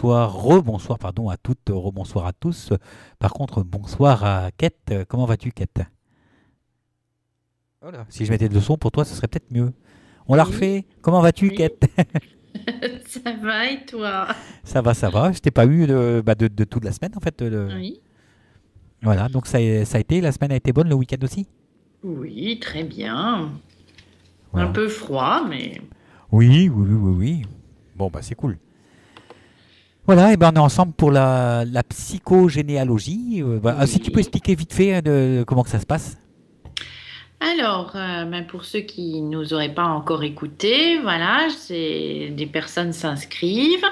Bonsoir, rebonsoir, pardon, à toutes, rebonsoir à tous. Par contre, bonsoir à Kate. Comment vas-tu, Kate? Voilà. Si je mettais le son pour toi, ce serait peut-être mieux. On l'a refait. Comment vas-tu, Kate? Ça va et toi? Ça va, ça va. Je t'ai pas eu de, bah, de, toute la semaine, en fait. Oui. Voilà, donc ça, ça, a été, la semaine a été bonne, le week-end aussi? Oui, très bien. Un peu froid, mais... Oui, oui, oui, oui. Bon, bah c'est cool. Voilà, et ben on est ensemble pour la, la psychogénéalogie. Euh, bah, si tu peux expliquer vite fait de, comment que ça se passe. Alors, euh, ben pour ceux qui ne nous auraient pas encore écoutés, voilà, des personnes s'inscrivent.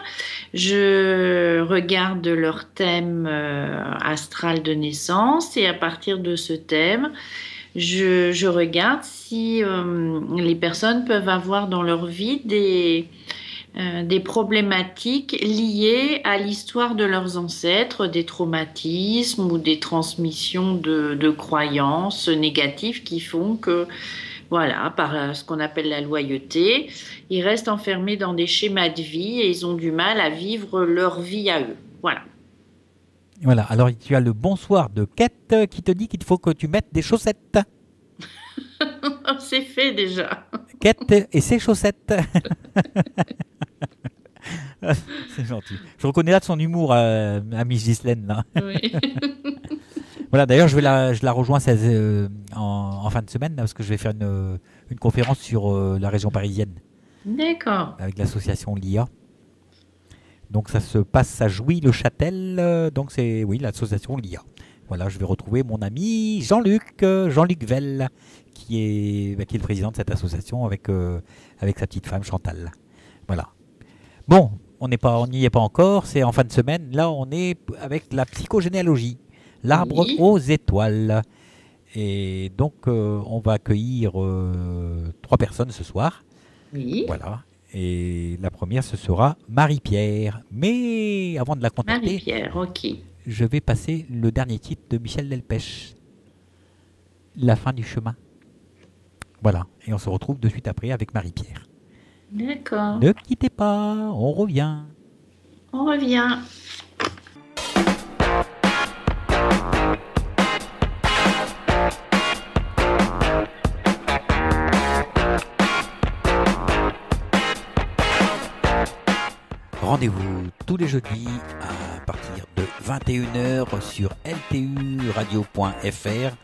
Je regarde leur thème euh, astral de naissance et à partir de ce thème, je, je regarde si les personnes peuvent avoir dans leur vie des euh, des problématiques liées à l'histoire de leurs ancêtres, des traumatismes ou des transmissions de, croyances négatives qui font que, voilà, par ce qu'on appelle la loyauté, ils restent enfermés dans des schémas de vie et ils ont du mal à vivre leur vie à eux. Voilà. Voilà, alors tu as le bonsoir de Kate qui te dit qu'il faut que tu mettes des chaussettes. C'est fait déjà. Kate et ses chaussettes. c'est gentil. Je reconnais là de son humour à, à Miss Ghislaine. Là. Oui. voilà, d'ailleurs, je, vais la, je la rejoins euh, en, fin de semaine parce que je vais faire une, une conférence sur euh, la région parisienne. D'accord. Avec l'association LIA. Donc ça se passe à Jouy-le-Châtel. Donc c'est, oui, l'association LIA. Voilà, je vais retrouver mon ami Jean-Luc, euh, Jean-Luc Vell, qui est, bah, qui est le président de cette association avec, avec sa petite femme Chantal. Voilà. Bon, on n'est pas, on n'y est pas encore. C'est en fin de semaine. Là, on est avec la psychogénéalogie, l'arbre aux étoiles. Et donc, euh, on va accueillir euh, trois personnes ce soir. Oui. Voilà. Et la première, ce sera Marie-Pierre. Mais avant de la contacter, Marie-Pierre, ok. Je vais passer le dernier titre de Michel Delpech. La fin du chemin. Voilà. Et on se retrouve de suite après avec Marie-Pierre. D'accord. Ne quittez pas, on revient. On revient. Rendez-vous tous les jeudis à de 21h sur lturadio.fr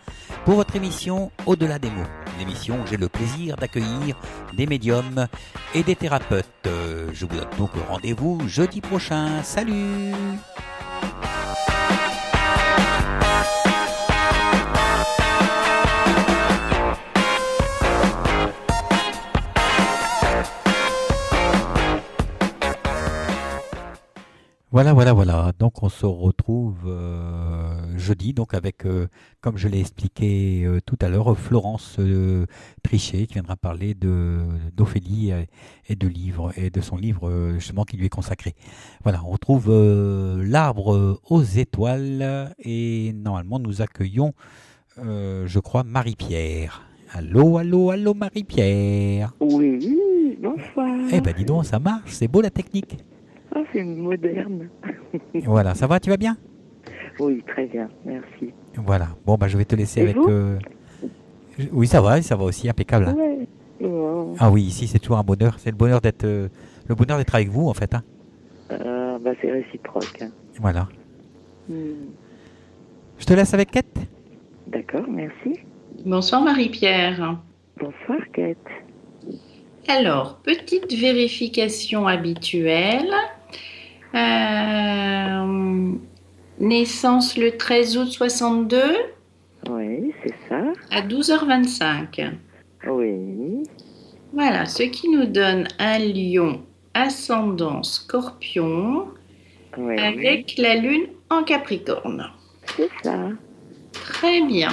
pour votre émission Au-delà des mots. L'émission où j'ai le plaisir d'accueillir des médiums et des thérapeutes. Euh, je vous donne donc rendez-vous jeudi prochain. Salut Voilà, voilà, voilà. Donc on se retrouve euh, jeudi, donc avec, euh, comme je l'ai expliqué euh, tout à l'heure, Florence Trichet qui viendra parler de d'Ophélie et de livres et de son livre justement qui lui est consacré. Voilà, on retrouve l'arbre aux étoiles et normalement nous accueillons, je crois, Marie-Pierre. Allô, allô, allô, Marie-Pierre. Oui, bonsoir. Eh ben dis donc, ça marche, c'est beau la technique. Ah, c'est moderne. voilà, ça va, tu vas bien? Oui, très bien, merci. Voilà, bon, bah, je vais te laisser avec. Euh, oui, ça va, ça va aussi, impeccable. Ah oui, ici, c'est toujours un bonheur. C'est le bonheur d'être euh, le bonheur d'être avec vous, en fait. Hein. Euh, bah, c'est réciproque. Hein. Voilà. Hmm. Je te laisse avec Kate? D'accord, merci. Bonsoir Marie-Pierre. Bonsoir Kate. Alors, petite vérification habituelle. Euh, naissance le 13 août 62 Oui, c'est ça. À 12h25. Oui. Voilà, ce qui nous donne un lion ascendant scorpion avec la lune en capricorne. C'est ça. Très bien.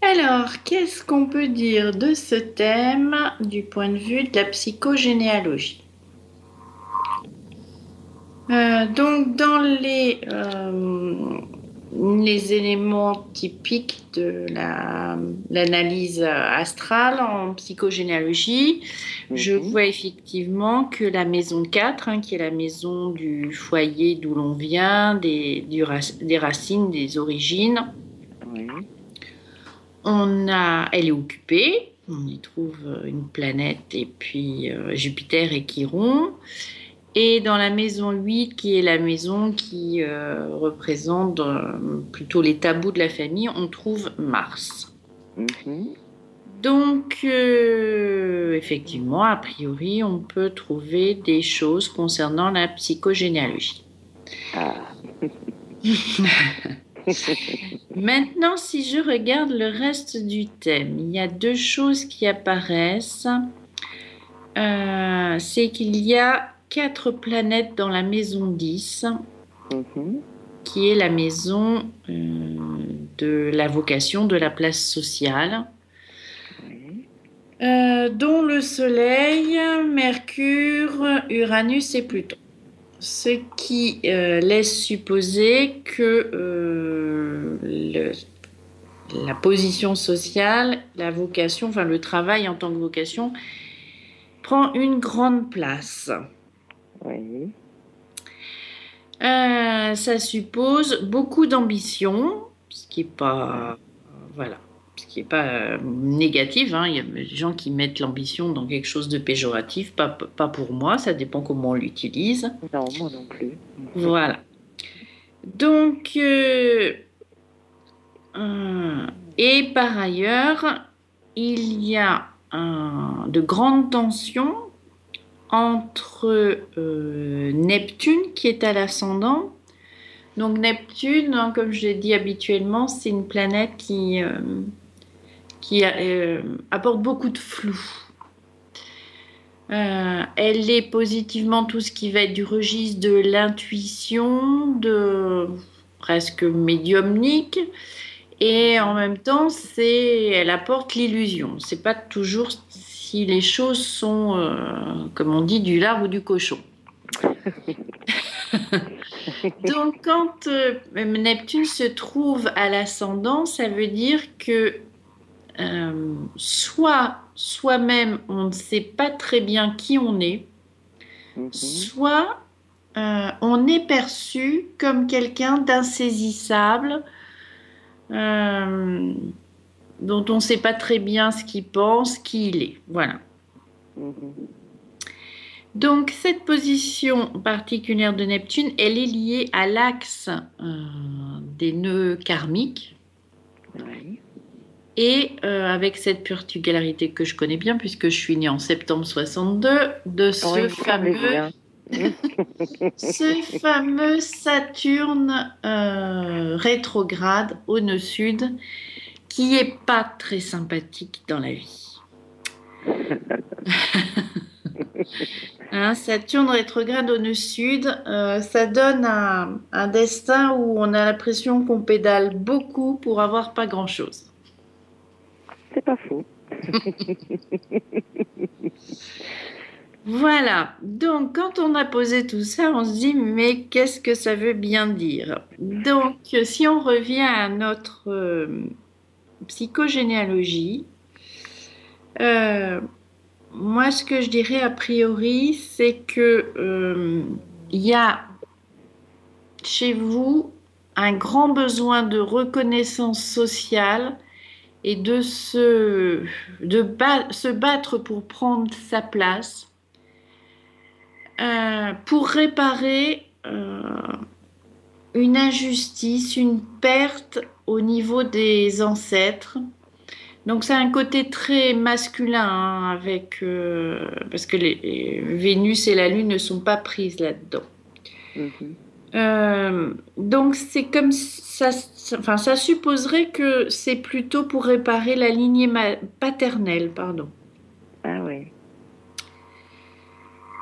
Alors, qu'est-ce qu'on peut dire de ce thème du point de vue de la psychogénéalogie? Euh, donc dans les, euh, les éléments typiques de la- l'analyse astrale en psychogénéalogie, je Mhm. vois effectivement que la maison 4, hein, qui est la maison du foyer d'où l'on vient, des, du des racines, des origines, on a, elle est occupée. On y trouve une planète et puis euh, Jupiter et Chiron. Et dans la maison 8, qui est la maison qui euh, représente euh, plutôt les tabous de la famille, on trouve Mars. Mhm. Donc, euh, effectivement, a priori, on peut trouver des choses concernant la psychogénéalogie. Ah. Maintenant, si je regarde le reste du thème, il y a deux choses qui apparaissent. Euh, c'est qu'il y a quatre planètes dans la maison 10, Mhm. qui est la maison euh, de la vocation de la place sociale, euh, dont le Soleil, Mercure, Uranus et Pluton. Ce qui euh, laisse supposer que euh, le- la position sociale, la vocation, enfin le travail en tant que vocation, prend une grande place. Oui. Euh, ça suppose beaucoup d'ambition, ce qui est pas, voilà, ce qui est pas euh, négatif. hein. Il y a des gens qui mettent l'ambition dans quelque chose de péjoratif, pas, pas pour moi. Ça dépend comment on l'utilise. Non, moi non plus. Voilà. Donc, euh, et par ailleurs, il y a de grandes tensions entre euh, Neptune qui est à l'ascendant. Donc Neptune, hein, comme je l'ai dit habituellement, c'est une planète qui, euh, qui euh, apporte beaucoup de flou. Elle est positivement tout ce qui va être du registre de l'intuition, de presque médiumnique, et en même temps, c'est, elle apporte l'illusion. C'est pas toujours si les choses sont, euh, comme on dit, du lard ou du cochon. Donc, quand euh, Neptune se trouve à l'ascendant, ça veut dire que euh, soit soi-même on ne sait pas très bien qui on est, Mhm. soit euh, on est perçu comme quelqu'un d'insaisissable, dont on ne sait pas très bien ce qu'il pense, qui il est. Voilà. Mhm. Donc cette position particulière de Neptune, elle est liée à l'axe euh, des nœuds karmiques. Oui. Et euh, avec cette particularité que je connais bien, puisque je suis née en septembre 62, de Oui, fameux ce fameux Saturne euh, rétrograde au nœud sud, qui est pas très sympathique dans la vie. Hein, Saturne rétrograde au nœud sud, euh, ça donne un, un destin où on a l'impression qu'on pédale beaucoup pour avoir pas grand-chose. C'est pas faux. Voilà, donc quand on a posé tout ça, on se dit mais qu'est-ce que ça veut bien dire? Donc si on revient à notre euh, psychogénéalogie, euh, moi ce que je dirais a priori, c'est que euh, il y a chez vous un grand besoin de reconnaissance sociale et de se, de se battre pour prendre sa place euh, pour réparer euh, une injustice, une perte au niveau des ancêtres. Donc c'est un côté très masculin hein, avec euh, parce que les, les Vénus et la Lune ne sont pas prises là-dedans. Mhm. Euh, donc c'est comme ça, ça- enfin ça supposerait que c'est plutôt pour réparer la lignée paternelle, pardon. Ah oui.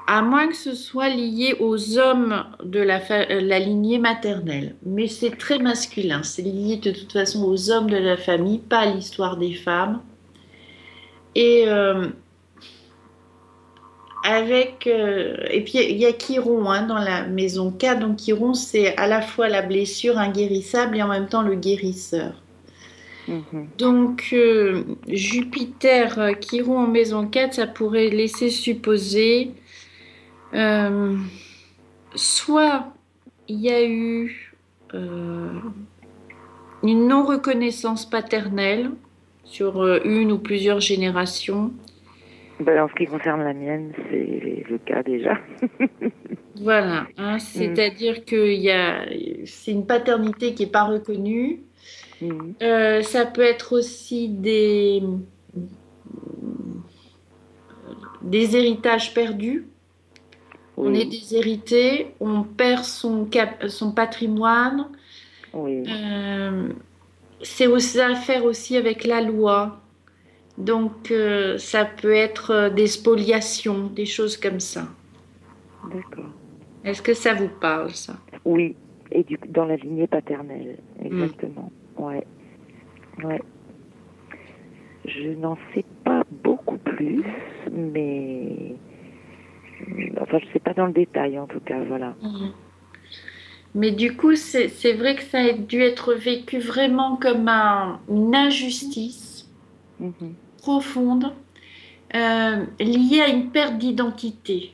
À moins que ce soit lié aux hommes de la, euh, la lignée maternelle. Mais c'est très masculin. C'est lié de toute façon aux hommes de la famille, pas à l'histoire des femmes. Et euh, avec euh, et puis il y a Chiron hein, dans la maison K. Donc Chiron, c'est à la fois la blessure inguérissable et en même temps le guérisseur. Mhm. Donc euh, Jupiter, Chiron en maison 4, ça pourrait laisser supposer euh, soit il y a eu euh, une non-reconnaissance paternelle sur euh, une ou plusieurs générations. Ben, en ce qui concerne la mienne, c'est le cas déjà. Voilà, hein, c'est-à-dire que y a, c'est une paternité qui n'est pas reconnue. Euh, ça peut être aussi des, des héritages perdus. On est déshérité, on perd son, cap- son patrimoine. oui, Euh, c'est aussi à faire aussi avec la loi. Donc, euh, ça peut être euh, des spoliations, des choses comme ça. d'accord. Est-ce que ça vous parle, ça? Oui, et du, dans la lignée paternelle, Mm. exactement. Ouais, ouais. Je n'en sais pas beaucoup plus, mais enfin, je sais pas dans le détail en tout cas, voilà. Mhm. Mais du coup, c'est vrai que ça a dû être vécu vraiment comme un- une injustice Mhm. profonde euh, liée à une perte d'identité.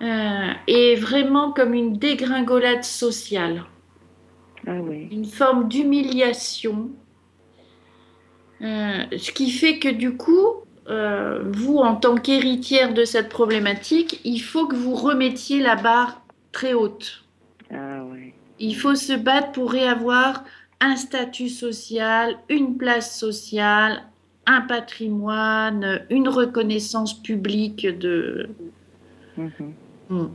Euh, et vraiment comme une dégringolade sociale, Ah oui, une forme d'humiliation. Euh, ce qui fait que du coup, euh, vous, en tant qu'héritière de cette problématique, il faut que vous remettiez la barre très haute. ah Il faut se battre pour réavoir un statut social, une place sociale, un patrimoine, une reconnaissance publique de... Mhm. Hmm.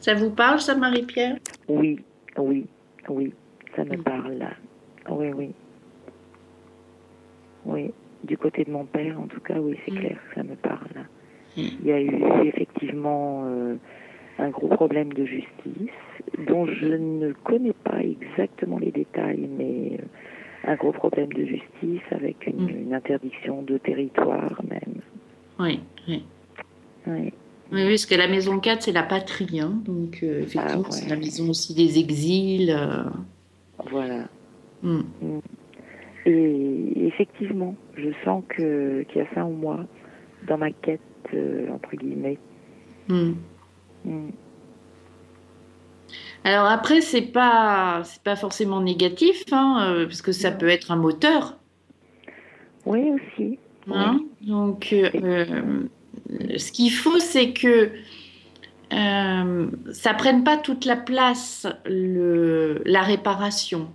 Ça vous parle, ça, Marie-Pierre? Oui, oui, oui, ça me Mm. parle. Oui, oui. Oui, du côté de mon père, en tout cas, oui, c'est Mm. clair, ça me parle. Mm. Il y a eu effectivement euh, un gros problème de justice, dont je ne connais pas exactement les détails, mais euh, un gros problème de justice avec une, Mm. une interdiction de territoire même. Oui, oui. Oui, Oui, oui, parce que la maison 4, c'est la patrie. hein. Donc, euh, effectivement, Ah ouais. c'est la maison aussi des exils. voilà. Hmm. Et effectivement, je sens que qu'il y a ça en moi, dans ma quête, euh, entre guillemets. Hmm. Mm. Alors après, c'est pas, c'est pas forcément négatif, hein, euh, parce que ça peut être un moteur. Oui, aussi. hein. Donc, euh, ce qu'il faut, c'est que ça prenne pas toute la place, le, la réparation.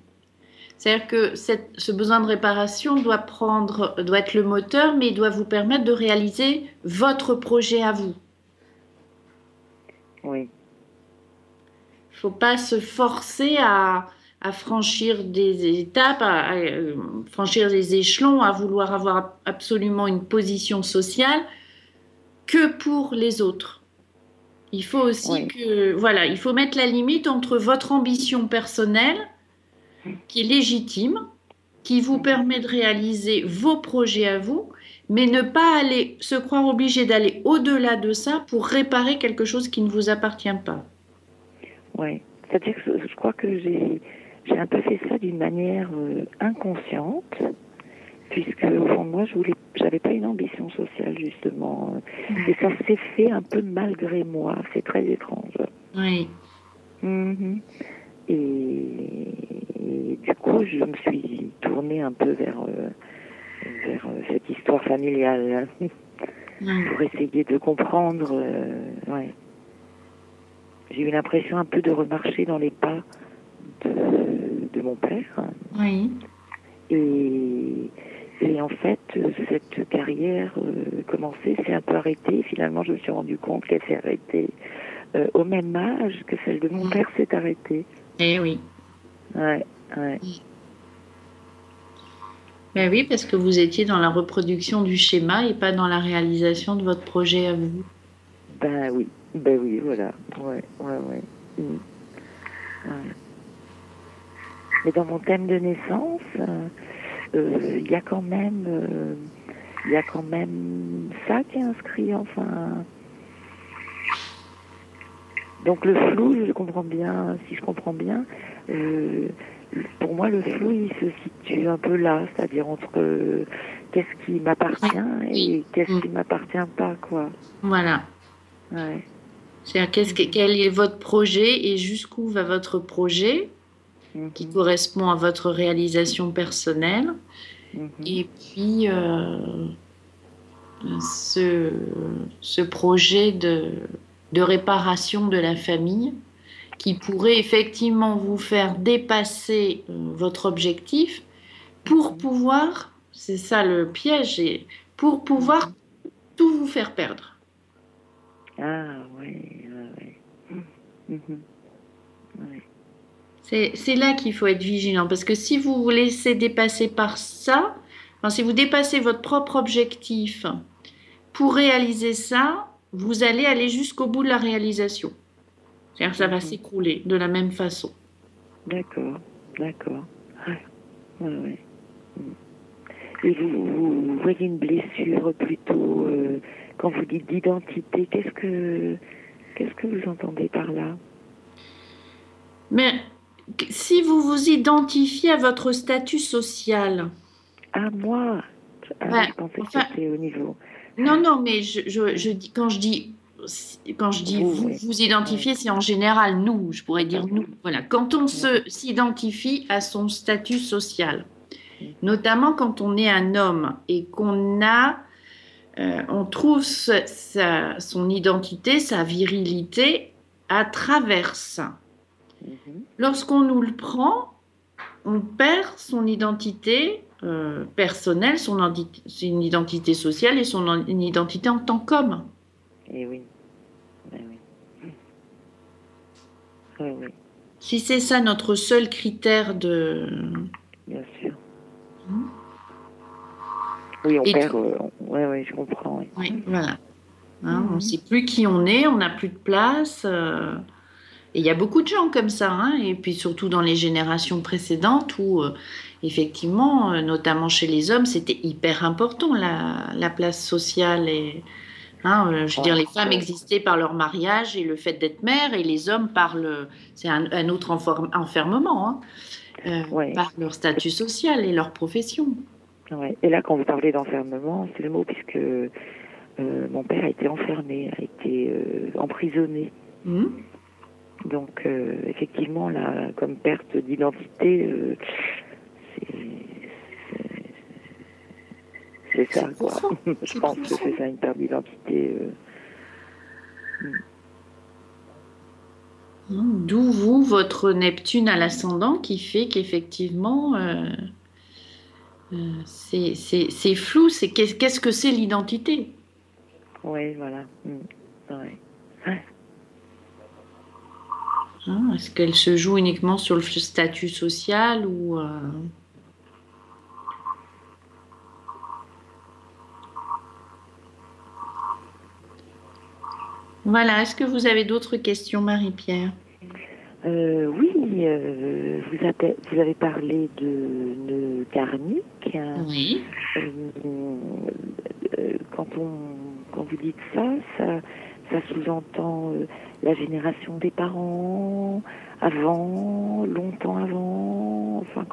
C'est-à-dire que cette- ce besoin de réparation doit prendre, doit être le moteur, mais il doit vous permettre de réaliser votre projet à vous. Oui, Il faut pas se forcer à, à franchir des étapes, à, à, euh, franchir des échelons, à vouloir avoir absolument une position sociale que pour les autres. Il faut aussi Oui. que, voilà, il faut mettre la limite entre votre ambition personnelle, qui est légitime, qui vous permet de réaliser vos projets à vous, mais ne pas aller se croire obligé d'aller au-delà de ça pour réparer quelque chose qui ne vous appartient pas. oui. C'est-à-dire que je, crois que j'ai un peu fait ça d'une manière euh, inconsciente, puisque au fond de moi, je voulais, j'avais pas une ambition sociale justement, et ça s'est fait un peu malgré moi. C'est très étrange. Oui. Mhm. Et, et du coup, je me suis tournée un peu vers, euh, vers euh, cette histoire familiale pour essayer de comprendre. euh, ouais. J'ai eu l'impression un peu de remarcher dans les pas de, de mon père. Oui. Et, et en fait, cette carrière euh, commencée s'est un peu arrêtée. Finalement, je me suis rendu compte qu'elle s'est arrêtée euh, au même âge que celle de mon père s'est arrêtée. Eh oui. Ouais, ouais. Ben oui, parce que vous étiez dans la reproduction du schéma et pas dans la réalisation de votre projet à vous. Ben oui, ben oui, voilà. Ouais, ouais, ouais. Mm. Ouais. Mais dans mon thème de naissance, euh, euh, il y a quand même, euh, il y a quand même ça qui est inscrit, enfin. Donc le flou, je comprends bien, si je comprends bien, euh, pour moi le flou il se situe un peu là, c'est-à-dire entre euh, qu'est-ce qui m'appartient et qu'est-ce Mm. qui m'appartient pas, quoi. Voilà. Ouais. C'est-à-dire qu'est-ce que- quel est votre projet et jusqu'où va votre projet Mhm. qui correspond à votre réalisation personnelle. Mhm. Et puis, euh, ce, ce projet de, de réparation de la famille qui pourrait effectivement vous faire dépasser euh, votre objectif pour pouvoir, c'est ça le piège, et pour pouvoir tout vous faire perdre. Ah, ouais, ouais. Mhm. C'est c'est là qu'il faut être vigilant parce que si vous vous laissez dépasser par ça, enfin, si vous dépassez votre propre objectif pour réaliser ça, vous allez aller jusqu'au bout de la réalisation. C'est-à-dire que ça va s'écrouler de la même façon. D'accord, d'accord. Ouais, ouais, ouais. Mm. Et vous, voyez une blessure plutôt euh, quand vous dites d'identité, qu'est-ce que qu'est-ce que vous entendez par là? Mais si vous vous identifiez à votre statut social, Ah moi? Ah, je pensais que c'était au niveau. Non, non, mais je, je, je dis, quand je dis, quand je dis Vous, vous identifiez, c'est en général nous, je pourrais dire nous. Voilà, quand on se s'identifie à son statut social, notamment quand on est un homme et qu'on a, euh, on trouve sa- son identité, sa virilité à travers ça. Mhm. Lorsqu'on nous le prend, on perd son identité euh, personnelle, son, identité sociale et son identité en tant qu'homme. Eh oui. Eh oui. Oui, oui, Si c'est ça notre seul critère de... bien sûr. Mhm. Oui, on Et perd. euh, ouais, ouais, je comprends. oui. Oui, voilà. Hein, On Mhm. ne sait plus qui on est, on n'a plus de place. euh, Et il y a beaucoup de gens comme ça, hein, et puis surtout dans les générations précédentes où, effectivement, euh, notamment chez les hommes, c'était hyper important la, la place sociale. Et, hein, euh, je veux dire, les femmes existaient par leur mariage et le fait d'être mère, et les hommes par le. C'est un, un autre enfermement, hein, euh, Ouais. par leur statut social et leur profession. Ouais. Et là, quand vous parlez d'enfermement, c'est le mot puisque euh, mon père a été enfermé, a été emprisonné. Mhm. Donc, euh, effectivement, là, comme perte d'identité, euh, c'est- ça, quoi. Je pense que c'est ça, une perte d'identité. euh. Hein, D'où vous, votre Neptune à l'ascendant qui fait qu'effectivement, euh, euh, c'est c'est- c'est flou, c'est qu'est- qu'est-ce que c'est l'identité? Oui, voilà. Ouais. Hein, Est-ce qu'elle se joue uniquement sur le statut social ou... Voilà, est-ce que vous avez d'autres questions, Marie-Pierre? Euh, oui, euh, vous, avez, vous avez parlé de nœud karmique. hein. Oui. Euh, quand, on, quand vous dites ça, ça, ça sous-entend la génération des parents, avant, longtemps avant, enfin,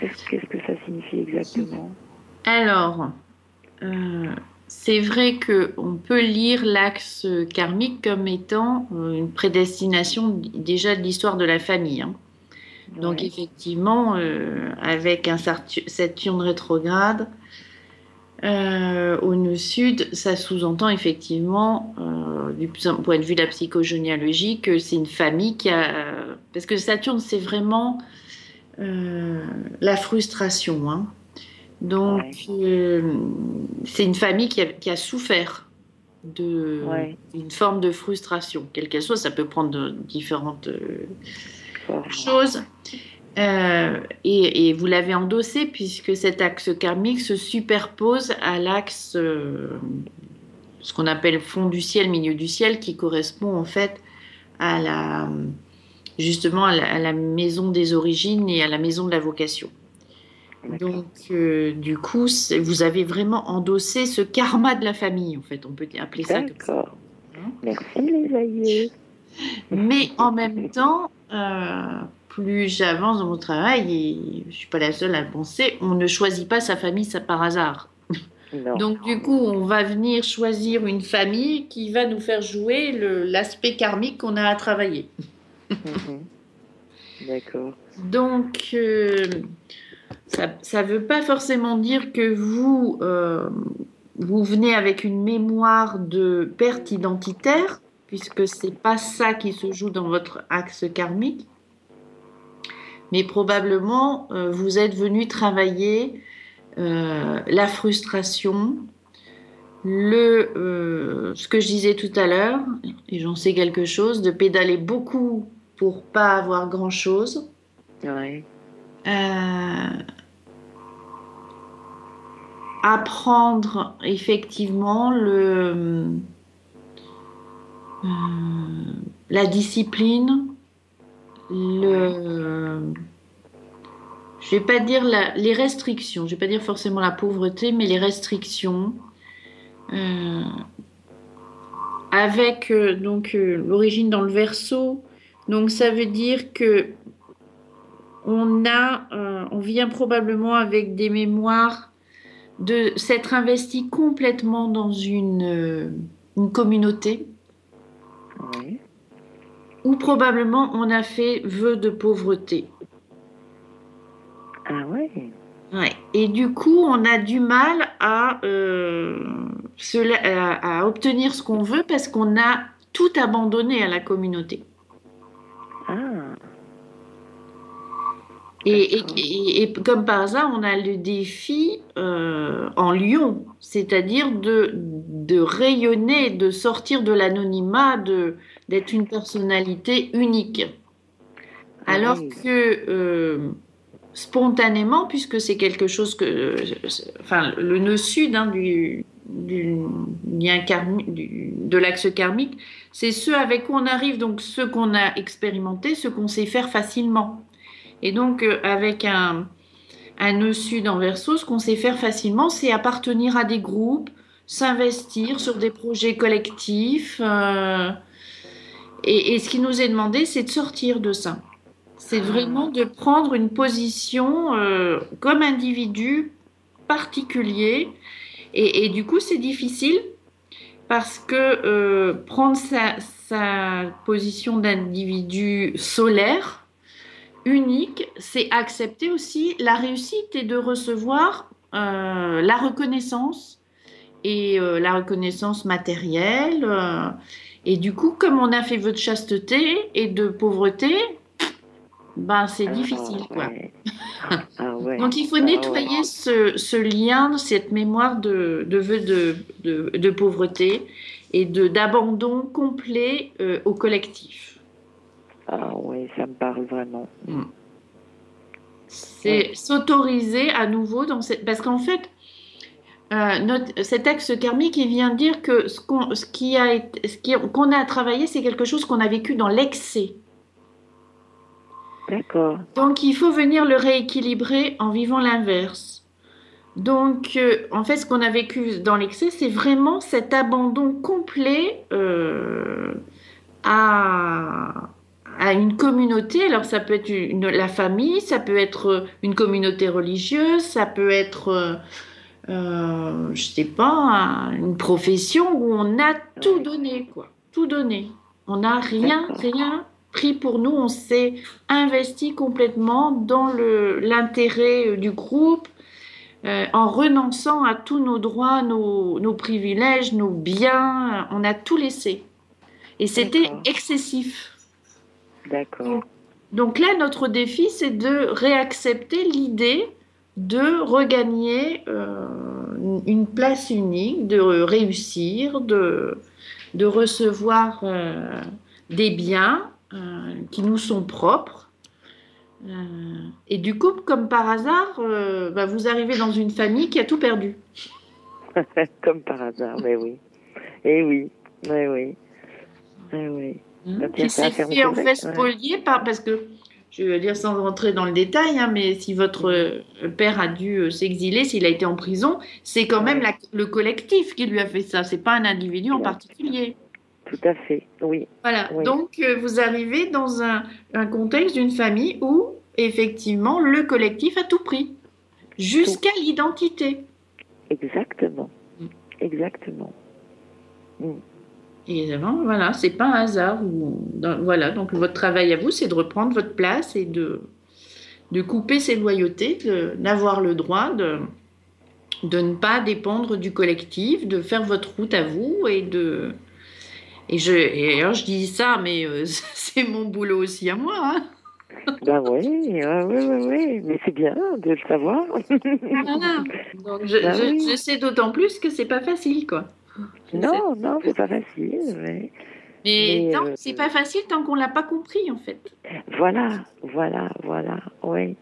qu'est-ce que ça signifie exactement? Alors, c'est vrai qu'on peut lire l'axe karmique comme étant euh, une prédestination déjà de l'histoire de la famille. hein. Donc effectivement, euh, avec un Saturne rétrograde euh, au nœud sud, ça sous-entend effectivement, euh, du point de vue de la psychogénéalogie, que c'est une famille qui a... Parce que Saturne, c'est vraiment la frustration. hein. Donc, euh, c'est une famille qui a, qui a souffert Ouais. d'une forme de frustration, quelle qu'elle soit. Ça peut prendre de- différentes euh, Fort. chose. Euh, et, et vous l'avez endossé puisque cet axe karmique se superpose à l'axe, ce qu'on appelle fond du ciel, milieu du ciel, qui correspond en fait à la, justement à la, à la maison des origines et à la maison de la vocation. Donc, euh, du coup, vous avez vraiment endossé ce karma de la famille, en fait, on peut appeler ça comme ça. D'accord. Merci les aïeux. Mais en même temps, euh, plus j'avance dans mon travail, et je ne suis pas la seule à le penser, on ne choisit pas sa famille ça, par hasard. Donc du coup, on va venir choisir une famille qui va nous faire jouer l'aspect karmique qu'on a à travailler. Mhm. D'accord. Donc, euh, ça ne veut pas forcément dire que vous, euh, vous venez avec une mémoire de perte identitaire, puisque c'est pas ça qui se joue dans votre axe karmique. Mais probablement, euh, vous êtes venu travailler euh, la frustration, le, ce que je disais tout à l'heure, et j'en sais quelque chose, de pédaler beaucoup pour pas avoir grand chose. Ouais apprendre effectivement le, euh, la discipline, le, je vais pas dire les restrictions, je vais pas dire forcément la pauvreté, mais les restrictions. Euh, avec euh, donc l'origine dans le verso, donc ça veut dire que on a, on vient probablement avec des mémoires de s'être investi complètement dans une, euh, une communauté. Ou probablement on a fait vœu de pauvreté. Ah ouais. Ouais. Et du coup, on a du mal à, euh, à obtenir ce qu'on veut parce qu'on a tout abandonné à la communauté. Ah. Et, comme par hasard, on a le défi euh, en Lyon, c'est-à-dire de, de rayonner, de sortir de l'anonymat, d'être une personnalité unique. Ah Alors que euh, spontanément, puisque c'est quelque chose que, enfin, le nœud sud hein, du, du lien de l'axe karmique, c'est ce avec quoi on arrive, donc ce qu'on a expérimenté, ce qu'on sait faire facilement. Et donc, euh, avec un, un nœud sud en verso, ce qu'on sait faire facilement, c'est appartenir à des groupes, s'investir sur des projets collectifs. Euh, et, ce qui nous est demandé, c'est de sortir de ça. C'est ah. vraiment de prendre une position euh, comme individu particulier. Et, du coup, c'est difficile parce que prendre sa, sa position d'individu solaire, unique, c'est accepter aussi la réussite et de recevoir euh, la reconnaissance et euh, la reconnaissance matérielle. Euh, et du coup, comme on a fait votre chasteté et de pauvreté, ben c'est ah, difficile. Quoi. Ah, Donc il faut ah, nettoyer ce, lien, cette mémoire de, de vœux de, de, pauvreté et d'abandon complet au collectif. Ah oui, ça me parle vraiment. Mm. C'est s'autoriser à nouveau dans cette... Parce qu'en fait, euh, notre, cet axe karmique, il vient dire que ce qu'on ce qui a, ce qu'on a à travailler, c'est quelque chose qu'on a vécu dans l'excès. D'accord. Donc il faut venir le rééquilibrer en vivant l'inverse. Donc euh, en fait, ce qu'on a vécu dans l'excès, c'est vraiment cet abandon complet euh, à à une communauté. Alors ça peut être la famille, ça peut être une communauté religieuse, ça peut être, euh, euh je sais pas, une profession où on a tout donné, quoi, tout donné. On n'a rien, rien pris pour nous. On s'est investi complètement dans l'intérêt du groupe. Euh, en renonçant à tous nos droits, nos, nos privilèges, nos biens, on a tout laissé. Et c'était excessif. D'accord. Donc là, notre défi, c'est de réaccepter l'idée de regagner euh, une place unique, de réussir, de, de recevoir euh, des biens euh, qui nous sont propres. et du coup, comme par hasard, bah, vous arrivez dans une famille qui a tout perdu. comme par hasard, mais oui. Et eh oui, mais oui. Eh oui. Qui s'est fait en fait spolier par, parce que je veux dire sans rentrer dans le détail, hein, mais si votre euh, père a dû euh, s'exiler, s'il a été en prison, c'est quand même la- le collectif qui lui a fait ça. C'est pas un individu en particulier. Tout à fait, oui. Voilà. Oui. Donc euh, vous arrivez dans un, un contexte d'une famille où effectivement le collectif a tout pris, jusqu'à l'identité. Exactement. Mm. Et évidemment, voilà, c'est pas un hasard. dans- voilà, donc votre travail à vous, c'est de reprendre votre place et de, de couper ses loyautés, d'avoir le droit de, de ne pas dépendre du collectif, de faire votre route à vous et de. Et, je, et alors je dis ça, mais euh, c'est mon boulot aussi à moi. hein. Ben oui, ouais, ouais, ouais. mais c'est bien de le savoir. Voilà. Donc je, je- oui. je sais d'autant plus que c'est pas facile, quoi. Non, non, c'est pas facile. Mais... Mais Mais, tant- euh, c'est pas facile tant qu'on l'a pas compris, en fait. Voilà, voilà, voilà, oui.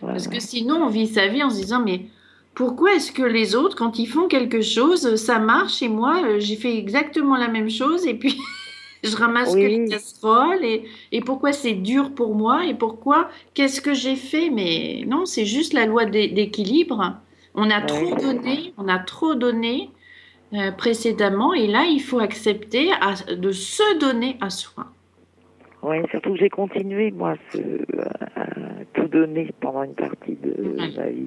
Voilà. Parce que sinon, on vit sa vie en se disant, mais pourquoi est-ce que les autres, quand ils font quelque chose, ça marche et moi, euh, j'ai fait exactement la même chose et puis je ramasse que Oui. les casseroles et, et pourquoi c'est dur pour moi et pourquoi, qu'est-ce que j'ai fait? Mais non, c'est juste la loi d'é- d'équilibre. On a Ouais. trop donné, on a trop donné euh, précédemment et là, il faut accepter à- de se donner à soi. Oui, surtout que j'ai continué, moi, ce, à tout donner pendant une partie de Ouais. ma vie.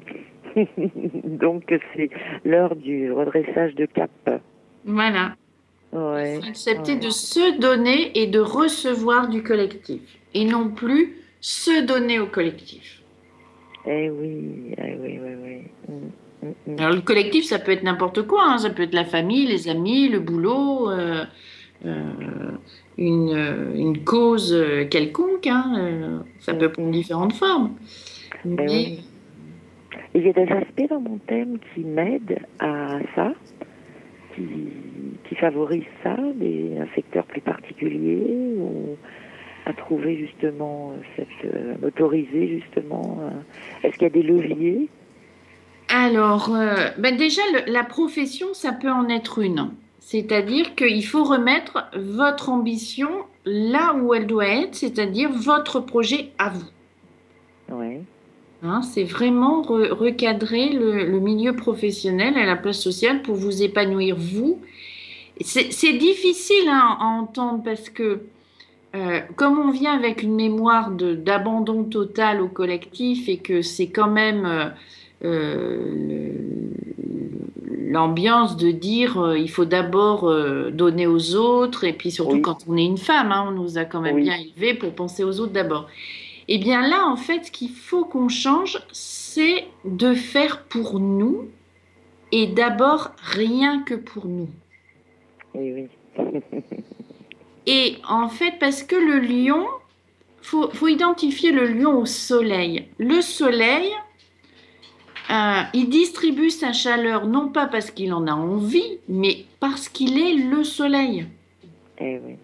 Donc, c'est l'heure du redressage de cap. Voilà. Ouais. Accepter ouais. de se donner et de recevoir du collectif. Et non plus se donner au collectif. Eh oui, eh oui, oui, oui. Mm. Alors le collectif, ça peut être n'importe quoi. hein. Ça peut être la famille, les amis, le boulot, euh, euh, une, euh, une cause quelconque. hein. Ça peut prendre différentes formes. Mais oui. Il y a des aspects dans mon thème qui m'aident à ça, qui, qui favorisent ça, des, un secteur plus particulier, ou à trouver justement cette, euh, à m'autoriser justement. Est-ce qu'il y a des leviers Alors, euh, ben déjà, le- la profession, ça peut en être une. C'est-à-dire qu'il faut remettre votre ambition là où elle doit être, c'est-à-dire votre projet à vous. Ouais. Hein, c'est vraiment re- recadrer le, le milieu professionnel et la place sociale pour vous épanouir vous. C'est difficile hein, à entendre parce que euh, comme on vient avec une mémoire d'abandon total au collectif et que c'est quand même euh, l'ambiance de dire euh, il faut d'abord euh, donner aux autres et puis surtout Oui. quand on est une femme, hein, on nous a quand même Oui. bien élevés pour penser aux autres d'abord. Eh bien là, en fait, ce qu'il faut qu'on change, c'est de faire pour nous et d'abord rien que pour nous. Oui, oui. Et en fait, parce que le lion, faut, faut identifier le lion au soleil. Le soleil, euh, il distribue sa chaleur non pas parce qu'il en a envie, mais parce qu'il est le soleil. Eh oui.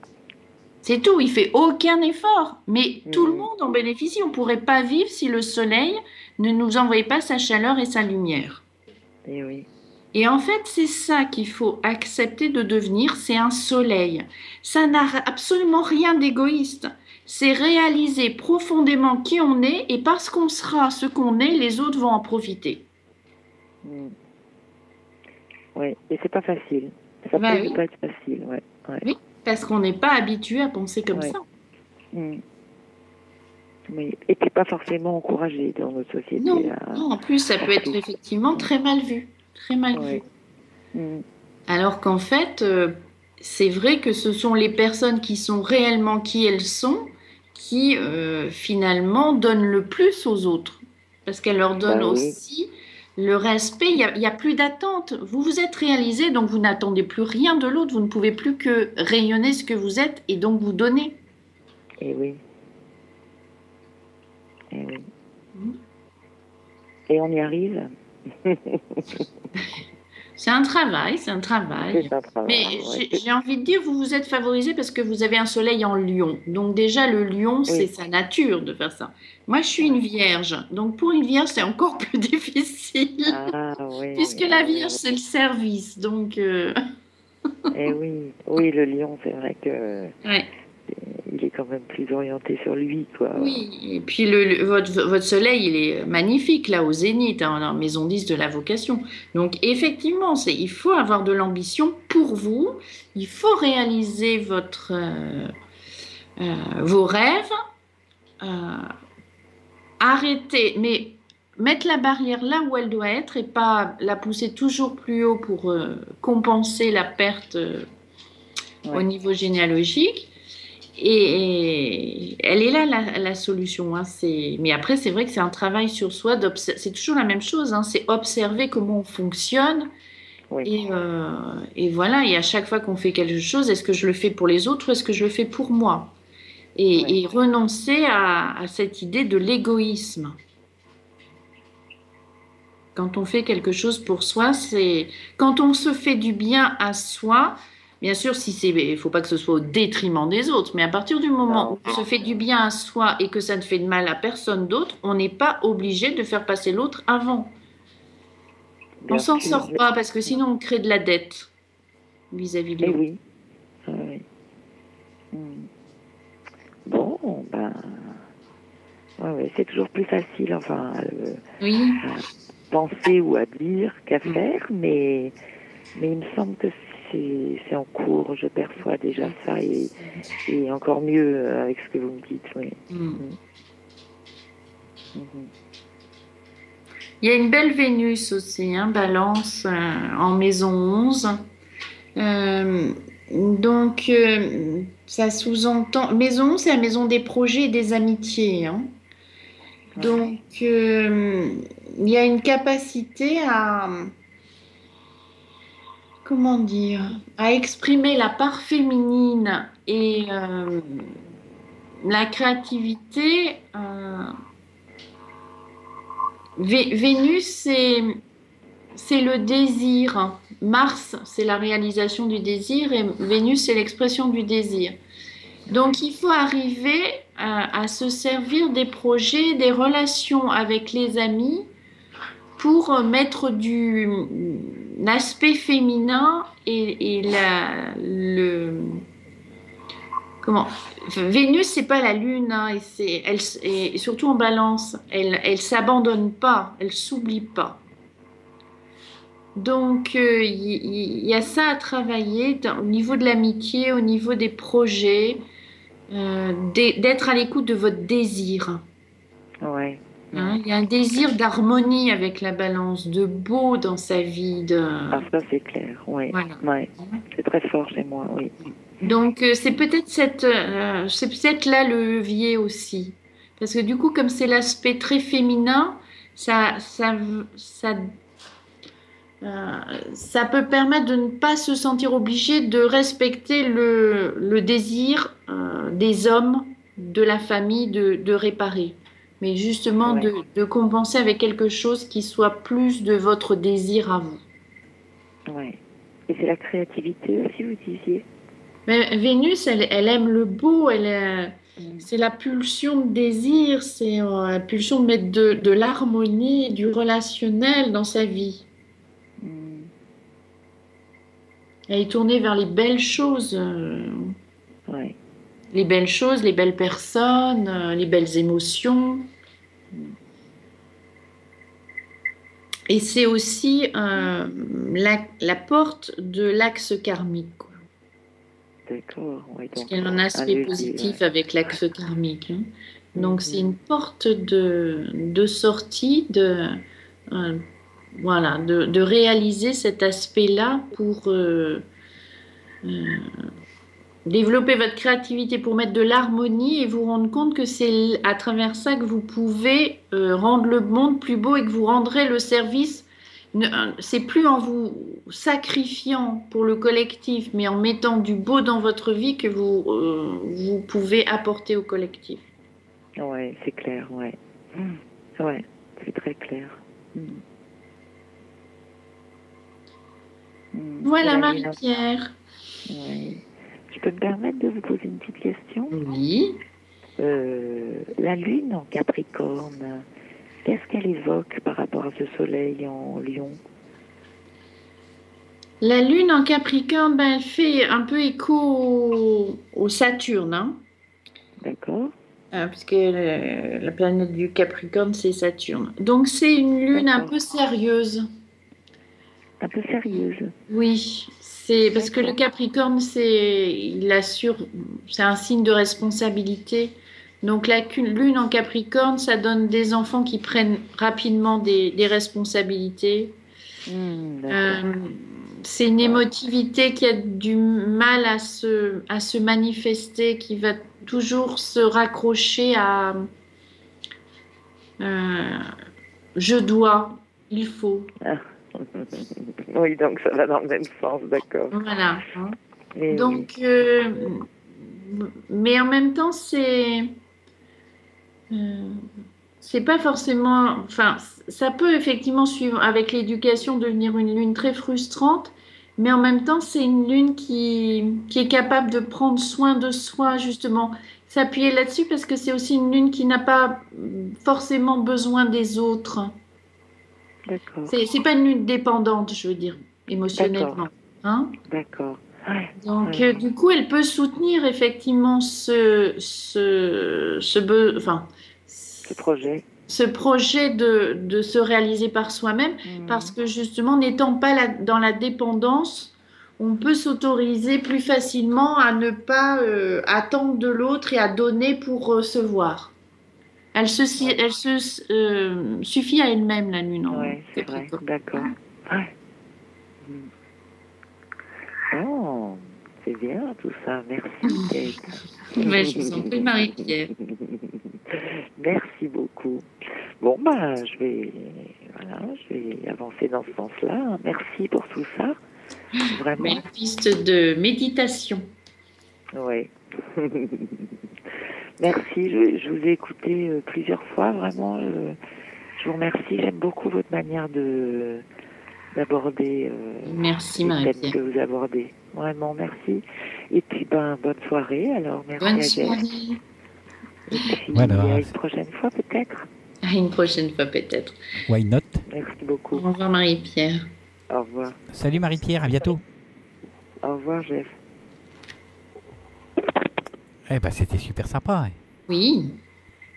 C'est tout, il fait aucun effort, mais tout le monde en bénéficie. On ne pourrait pas vivre si le soleil ne nous envoyait pas sa chaleur et sa lumière. Eh oui. Et en fait, c'est ça qu'il faut accepter de devenir, c'est un soleil. Ça n'a absolument rien d'égoïste. C'est réaliser profondément qui on est et parce qu'on sera ce qu'on est, les autres vont en profiter. Mm. Oui, et c'est pas facile. Ça Bah peut oui. pas être facile, ouais. ouais. Oui. Parce qu'on n'est pas habitué à penser comme Ouais. ça. Mm. Oui. Et puis pas forcément encouragé dans notre société. Non, à- non, en plus, ça peut être effectivement très mal vu. Très mal Ouais. vu. Mm. Alors qu'en fait, euh, c'est vrai que ce sont les personnes qui sont réellement qui elles sont qui euh, finalement donnent le plus aux autres. Parce qu'elles leur donnent Bah oui. aussi le respect. Il n'y a, plus d'attente. Vous vous êtes réalisé, donc vous n'attendez plus rien de l'autre. Vous ne pouvez plus que rayonner ce que vous êtes et donc vous donner. Eh oui. Eh oui. Mm. Et on y arrive. C'est un travail, c'est un travail. C'est un travail. Mais ouais. j'ai envie de dire, vous vous êtes favorisé parce que vous avez un soleil en lion. Donc déjà, le lion, c'est sa nature de faire ça. Moi, je suis une vierge. Donc pour une vierge, c'est encore plus difficile. Ah oui. Puisque oui, la vierge, c'est le service. Donc, euh, oui. Eh oui. Oui, le lion, c'est vrai que ouais. Il est quand même plus orienté sur lui, quoi. Oui, et puis le, le- votre, votre soleil, il est magnifique là au zénith, hein, dans maison 10 de la vocation. Donc effectivement, c'est, il faut avoir de l'ambition pour vous, il faut réaliser votre, euh, euh, vos rêves, euh, arrêter, mais mettre la barrière là où elle doit être et pas la pousser toujours plus haut pour euh, compenser la perte euh, au niveau généalogique. Et, et elle est là la, la solution. hein, c'est- Mais après, c'est vrai que c'est un travail sur soi. C'est toujours la même chose. hein, c'est observer comment on fonctionne. Oui. Et, euh, et voilà. Et à chaque fois qu'on fait quelque chose, est-ce que je le fais pour les autres ou est-ce que je le fais pour moi? Et renoncer à, à cette idée de l'égoïsme. Quand on fait quelque chose pour soi, c'est quand on se fait du bien à soi. Bien sûr, si c'est, il faut pas que ce soit au détriment des autres, mais à partir du moment où on se fait du bien à soi et que ça ne fait de mal à personne d'autre, on n'est pas obligé de faire passer l'autre avant. Bien on s'en sort mais- pas parce que sinon on crée de la dette vis-à-vis de Eh l'autre. oui. Ah oui. Hmm. Bon, ben. Ouais, ouais, c'est toujours plus facile, enfin, Oui. à penser ou à dire qu'à Mm. faire, mais, mais il me semble que c'est en cours. Je perçois déjà ça et, et encore mieux euh, avec ce que vous me dites. Oui. Mm. Mhm. Il y a une belle Vénus aussi, hein, Balance, euh, en maison 11. Euh, donc, euh, ça sous-entend. Maison 11, c'est la maison des projets et des amitiés. hein. Donc, il y a une capacité à. Comment dire? À exprimer la part féminine et euh, la créativité. euh, Vé- Vénus, c'est le désir. Mars, c'est la réalisation du désir et Vénus, c'est l'expression du désir. Donc, il faut arriver à, à se servir des projets, des relations avec les amis pour mettre du l'aspect féminin et, la, le comment Vénus c'est pas la lune hein, et elle et surtout en Balance elle elle s'abandonne pas elle s'oublie pas donc euh, il y, il y a ça à travailler au niveau de l'amitié au niveau des projets euh, d'être à l'écoute de votre désir Ouais. Hein. il y a un désir d'harmonie avec la Balance de beau dans sa vie de Ah, ça, c'est clair. Oui. voilà Ouais. C'est très fort chez moi, oui. Donc euh, c'est peut-être cette, euh, c'est peut-être là le levier aussi, parce que du coup comme c'est l'aspect très féminin, ça, ça, ça, euh, ça peut permettre de ne pas se sentir obligé de respecter le, le désir des hommes, de la famille, de, de réparer, mais justement Ouais. de, de compenser avec quelque chose qui soit plus de votre désir à vous. Ouais. Et c'est la créativité aussi, vous disiez Mais Vénus, elle, elle aime le beau, elle est- c'est la pulsion de désir, c'est euh, la pulsion de mettre de, de l'harmonie, du relationnel dans sa vie. Hmm. Elle est tournée vers les belles choses, euh, Ouais. les belles choses, les belles personnes, euh, les belles émotions. Et c'est aussi euh, la, la porte de l'axe karmique. D'accord. Ouais, Parce donc, qu'il y a un un aspect positif ouais. avec l'axe karmique. hein. Donc Mhm. c'est une porte de, de sortie, de, euh, voilà, de, de réaliser cet aspect-là pour euh, euh, développer votre créativité, pour mettre de l'harmonie et vous rendre compte que c'est à travers ça que vous pouvez euh, rendre le monde plus beau et que vous rendrez le service. C'est plus en vous sacrifiant pour le collectif, mais en mettant du beau dans votre vie que vous, euh, vous pouvez apporter au collectif. Ouais, c'est clair, ouais. Hmm. Ouais, c'est très clair. Hmm. Hmm. Voilà Marie-Pierre. Ouais. Je peux me permettre de vous poser une petite question Oui. Euh, La lune en Capricorne, qu'est-ce qu'elle évoque par rapport à ce soleil en Lion? La lune en Capricorne, ben, elle fait un peu écho au, au Saturne. hein. D'accord. euh, puisque le- la planète du Capricorne, c'est Saturne. Donc c'est une lune un peu sérieuse. Un peu sérieuse. Oui, c'est parce que le. Capricorne, c'est il assure, c'est un signe de responsabilité. Donc la lune en Capricorne, ça donne des enfants qui prennent rapidement des, des responsabilités. Hmm. Euh, c'est une émotivité qui a du mal à se, à se manifester, qui va toujours se raccrocher à euh, je dois, il faut. oui, donc ça va dans le même sens, d'accord. Voilà. Et. Donc, euh, mais en même temps, c'est euh, c'est pas forcément. Enfin, ça peut effectivement suivre avec l'éducation devenir une lune très frustrante, mais en même temps, c'est une lune qui qui est capable de prendre soin de soi justement. S'appuyer là-dessus parce que c'est aussi une lune qui n'a pas forcément besoin des autres. D'accord, C'est pas une dépendante, je veux dire, émotionnellement. Hein? d'accord. Ouais, Donc, Ouais. euh, du coup, elle peut soutenir effectivement ce, ce, ce, enfin, ce projet. ce projet de, de se réaliser par soi-même, parce que justement, n'étant pas la- dans la dépendance, on peut s'autoriser plus facilement à ne pas euh, attendre de l'autre et à donner pour recevoir. Elle se, si- elle se euh, suffit à elle-même, la lune. Oui, c'est vrai, d'accord. Ouais. Hmm. Oh, c'est bien tout ça, merci. Ouais, je vous en prie, Marie-Pierre. Merci beaucoup. Bon, ben, je vais, voilà, je vais avancer dans ce sens-là. Merci pour tout ça. Vraiment. Belle piste de méditation. Oui. Merci, je, je vous ai écouté euh, plusieurs fois, vraiment. euh, je vous remercie, j'aime beaucoup votre manière de d'aborder euh, Merci, les thèmes que vous abordez. Vraiment, merci. Et puis, ben, bonne soirée, alors, merci Bonne à Jess. soirée. Et puis, Voilà. à une prochaine fois, peut-être. À une prochaine fois, peut-être. Why not? Merci beaucoup. Au revoir, Marie-Pierre. Au revoir. Salut Marie-Pierre, à bientôt. Au revoir, Jeff. Eh ben, c'était super sympa. Oui.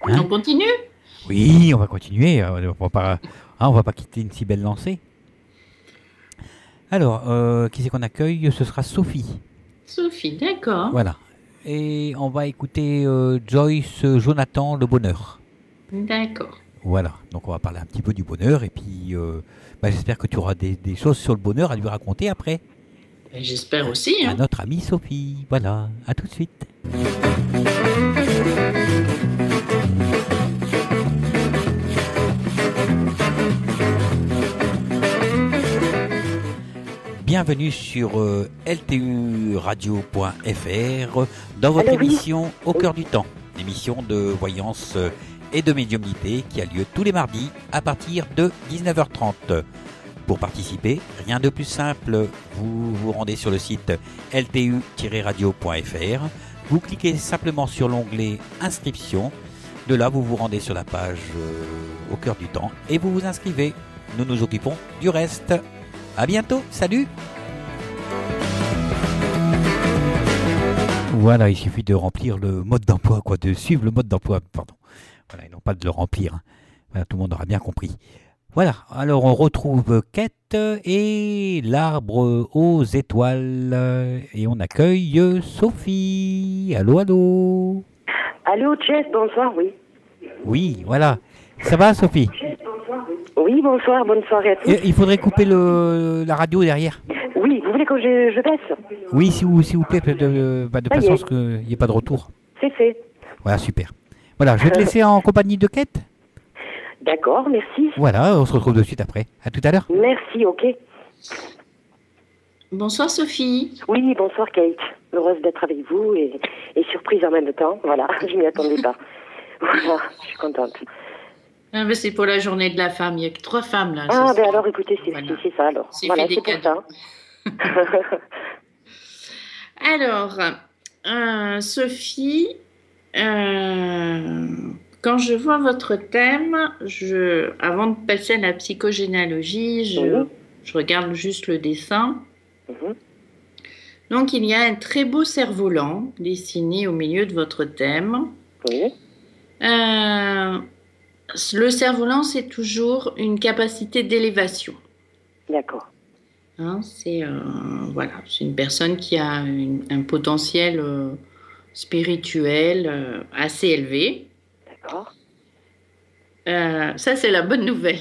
Hein On continue? Oui, on va continuer. euh, On va pas, hein, on va pas quitter une si belle lancée. Alors, euh, qui c'est qu'on accueille? Ce sera Sophie. Sophie, d'accord. Voilà. Et on va écouter euh, Joyce Jonathan Le Bonheur. D'accord. Voilà. Donc on va parler un petit peu du bonheur. Et puis, euh, bah, j'espère que tu auras des, des choses sur le bonheur à lui raconter après. Et J'espère aussi. À hein. notre amie Sophie. Voilà. À tout de suite. Bienvenue sur euh, lturadio.fr dans votre Allô, oui émission Au cœur du temps, émission de voyance euh, et de médiumnité qui a lieu tous les mardis à partir de 19h30. Pour participer, rien de plus simple, vous vous rendez sur le site ltu-radio.fr, vous cliquez simplement sur l'onglet Inscription, de là vous vous rendez sur la page euh, Au cœur du temps et vous vous inscrivez. Nous nous occupons du reste. À bientôt, salut Voilà, il suffit de remplir le mode d'emploi, quoi, de suivre le mode d'emploi, pardon. Voilà, et non pas de le remplir. hein. Tout le monde aura bien compris. Voilà, alors on retrouve Kate et l'arbre aux étoiles. Et on accueille Sophie. Allô, allô Allô, Jess, bonsoir, oui. Oui, voilà. Ça va, Sophie? Oui, bonsoir, bonne soirée à tous. Et Il faudrait couper le, la radio derrière. Oui, vous voulez que je, je baisse? Oui, s'il vous, vous plaît, de, bah, de façon à est. ce qu'il n'y ait pas de retour. C'est fait. Voilà, super. Voilà, je vais te laisser en compagnie de Kate? D'accord, merci. Voilà, on se retrouve de suite après. À tout à l'heure. Merci, ok. Bonsoir, Sophie. Oui, bonsoir, Kate. Heureuse d'être avec vous et, et surprise en même temps. Voilà, je m'y attendais pas. Voilà, je suis contente. Ah, c'est pour la journée de la femme. Il n'y a que trois femmes là. Ah, ben alors, écoutez, c'est Voilà. c'est- c'est ça alors. C'est Voilà, fait des c'est pour cadeaux. ça. Alors, euh, Sophie, euh, quand je vois votre thème, je, avant de passer à la psychogénéalogie, je, Mhm. je regarde juste le dessin. Mhm. Donc il y a un très beau cerf-volant dessiné au milieu de votre thème. Oui. Euh, le cerf-volant, c'est toujours une capacité d'élévation. D'accord. Hein, c'est euh, voilà, c'est une personne qui a une- un potentiel euh, spirituel euh, assez élevé. D'accord. Euh, ça, c'est la bonne nouvelle.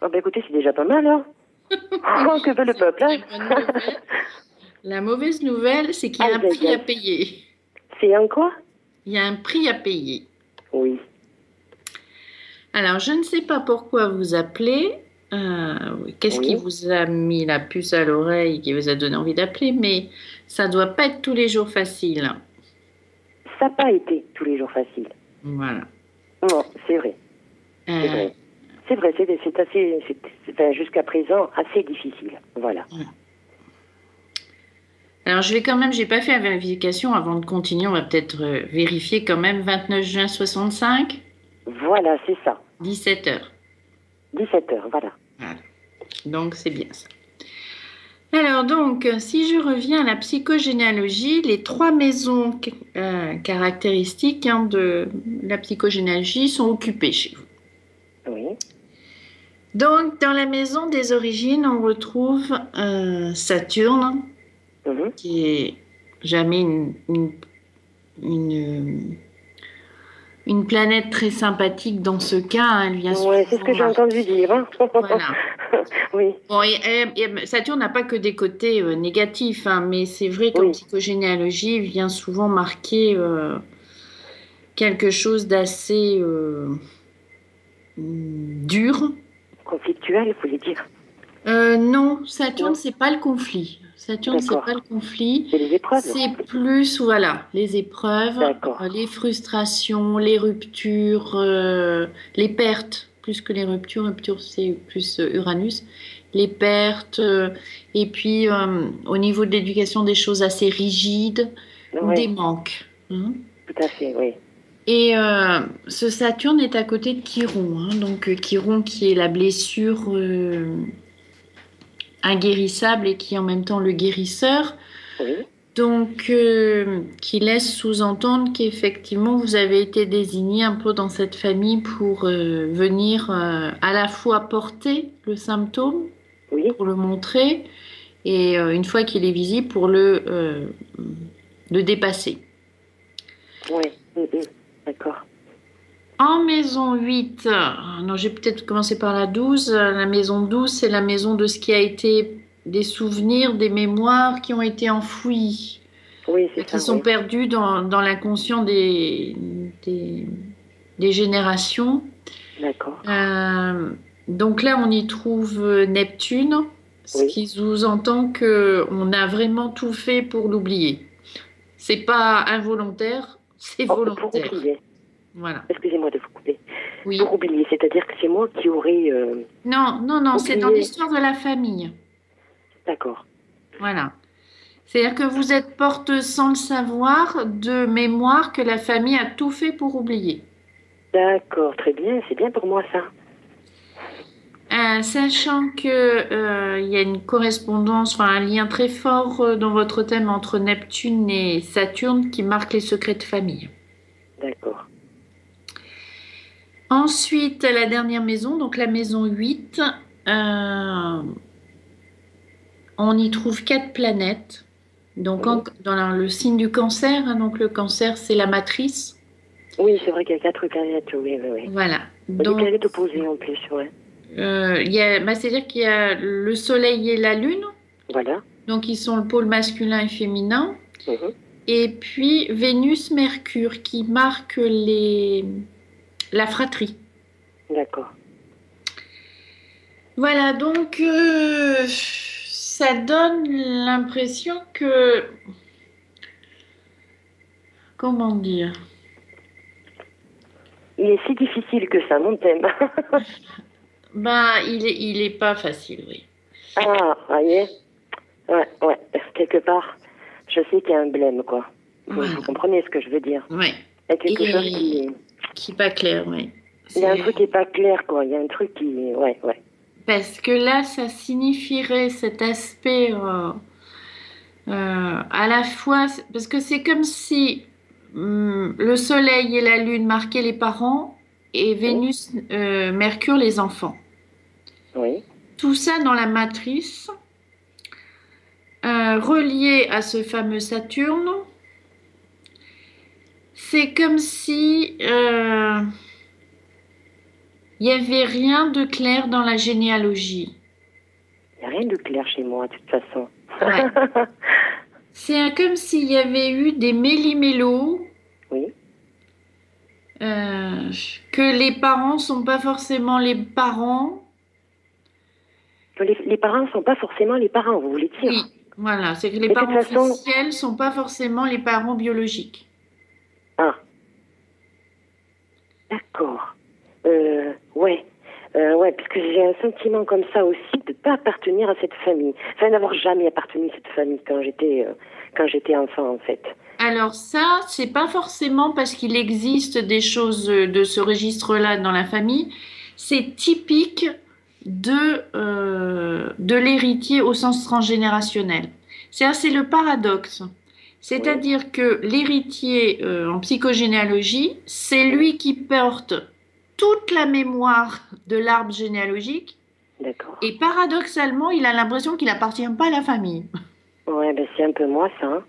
Oh, bah, écoutez, c'est déjà pas mal, hein. Oh, que veut le peuple, hein La mauvaise nouvelle, c'est qu'il y a un aïe, prix à payer. C'est un quoi? Il y a un prix à payer. Oui. Alors, je ne sais pas pourquoi vous appelez. euh, Qu'est-ce Oui. qui vous a mis la puce à l'oreille, qui vous a donné envie d'appeler, mais ça doit pas être tous les jours facile. Ça n'a pas été tous les jours facile. Voilà. Non, c'est vrai. C'est Euh, vrai. C'est vrai, c'est c'est assez, enfin, jusqu'à présent, assez difficile. Voilà. alors, je vais quand même, j'ai pas fait la vérification avant de continuer. On va peut-être euh, vérifier quand même. 29 juin 65, Voilà, c'est ça. 17 heures. 17 heures, voilà. Donc, c'est bien ça. Alors, donc, si je reviens à la psychogénéalogie, les trois maisons euh, caractéristiques hein, de la psychogénéalogie sont occupées chez vous. Oui. Donc, dans la maison des origines, on retrouve euh, Saturne, Mhm. qui est jamais une, une, une, une planète très sympathique dans ce cas. hein, Elle vient Ouais, c'est ce que j'ai entendu dire. hein. Voilà. oui. Bon, et- Saturne n'a pas que des côtés euh, négatifs, hein, mais c'est vrai qu'en Oui. psychogénéalogie, il vient souvent marquer euh, quelque chose d'assez euh, dur. Conflictuel, vous voulez dire? Non, Saturne, c'est pas le conflit. Saturne, c'est pas le conflit. C'est les épreuves. C'est plus, voilà, les épreuves, euh, les frustrations, les ruptures, euh, les pertes, plus que les ruptures. Rupture, c'est plus euh, Uranus. Les pertes, euh, et puis euh, au niveau de l'éducation, des choses assez rigides, des manques. hein. tout à fait, oui. Et euh, ce Saturne est à côté de Chiron, hein, donc Chiron qui est la blessure euh, inguérissable et qui est en même temps le guérisseur. Oui. Donc, euh, qui laisse sous-entendre qu'effectivement, vous avez été désigné un peu dans cette famille pour euh, venir euh, à la fois porter le symptôme, Oui. pour le montrer, et une fois qu'il est visible, pour le, le dépasser. Oui. Mhm. D'accord. En maison 8, euh, non, j'ai peut-être commencé par la 12. euh, La maison 12, c'est la maison de ce qui a été des souvenirs, des mémoires qui ont été enfouis. Oui, qui ça. sont oui. perdus dans, dans l'inconscient des, des, des générations. D'accord. Euh, donc là, on y trouve Neptune, ce Oui. qui sous-entend que on a vraiment tout fait pour l'oublier. C'est pas involontaire, c'est Oh, volontaire. Voilà. Excusez-moi de vous couper. Oui. Pour oublier, c'est-à-dire que c'est moi qui aurais. euh, Non, non, non, c'est dans l'histoire de la famille. D'accord. Voilà. C'est-à-dire que vous êtes porteuse sans le savoir de mémoire que la famille a tout fait pour oublier. D'accord, très bien. C'est bien pour moi ça. Euh, sachant que euh, y a une correspondance, enfin un lien très fort euh, dans votre thème entre Neptune et Saturne qui marque les secrets de famille. D'accord. Ensuite, la dernière maison, donc la maison 8, euh, on y trouve quatre planètes. Donc en- dans le signe du cancer, hein, donc le cancer c'est la matrice. Oui, c'est vrai qu'il y a quatre planètes. Oui, oui, oui. Voilà. Des Donc, planètes opposées en plus, ouais. euh, bah, c'est-à-dire qu'il y a le Soleil et la Lune, Voilà. donc ils sont le pôle masculin et féminin. Mhm. Et puis Vénus-Mercure qui marque les... la fratrie. D'accord. Voilà, donc euh, ça donne l'impression que... Comment dire? Il est si difficile que ça, mon thème. Ben, il est, il est pas facile, oui. ah, voyez Ouais, ouais. Quelque part, je sais qu'il y a un blême, quoi. Vous, Voilà. vous comprenez ce que je veux dire? Oui, Il y a quelque chose qui... qui est pas clair, oui. Il y a un truc qui est pas clair, quoi. Il y a un truc qui... Ouais, ouais. Parce que là, ça signifierait cet aspect euh, euh, à la fois, parce que c'est comme si hum, le Soleil et la Lune marquaient les parents et Vénus, euh, Mercure les enfants. Oui. Tout ça dans la matrice, euh, relié à ce fameux Saturne. C'est comme si euh, il n'y avait rien de clair dans la généalogie. Il n'y a rien de clair chez moi, de toute façon. Ouais. C'est comme s'il y avait eu des méli-mélos oui. euh, que les parents sont pas forcément les parents. Que Les, les parents ne sont pas forcément les parents, vous voulez dire Oui, voilà, c'est que les parents façon- officiels sont pas forcément les parents biologiques. Ah. D'accord. Euh, ouais. Euh, ouais, parce que j'ai un sentiment comme ça aussi de pas appartenir à cette famille. Enfin, d'avoir jamais appartenu à cette famille quand j'étais euh, quand j'étais enfant, en fait. Alors ça, c'est pas forcément parce qu'il existe des choses de ce registre-là dans la famille. C'est typique de, euh, de l'héritier au sens transgénérationnel. C'est c'est le paradoxe. C'est-à-dire que l'héritier euh, en psychogénéalogie, c'est lui qui porte toute la mémoire de l'arbre généalogique D'accord. et paradoxalement, il a l'impression qu'il appartient pas à la famille. Ouais, ben c'est un peu moi, ça. hein.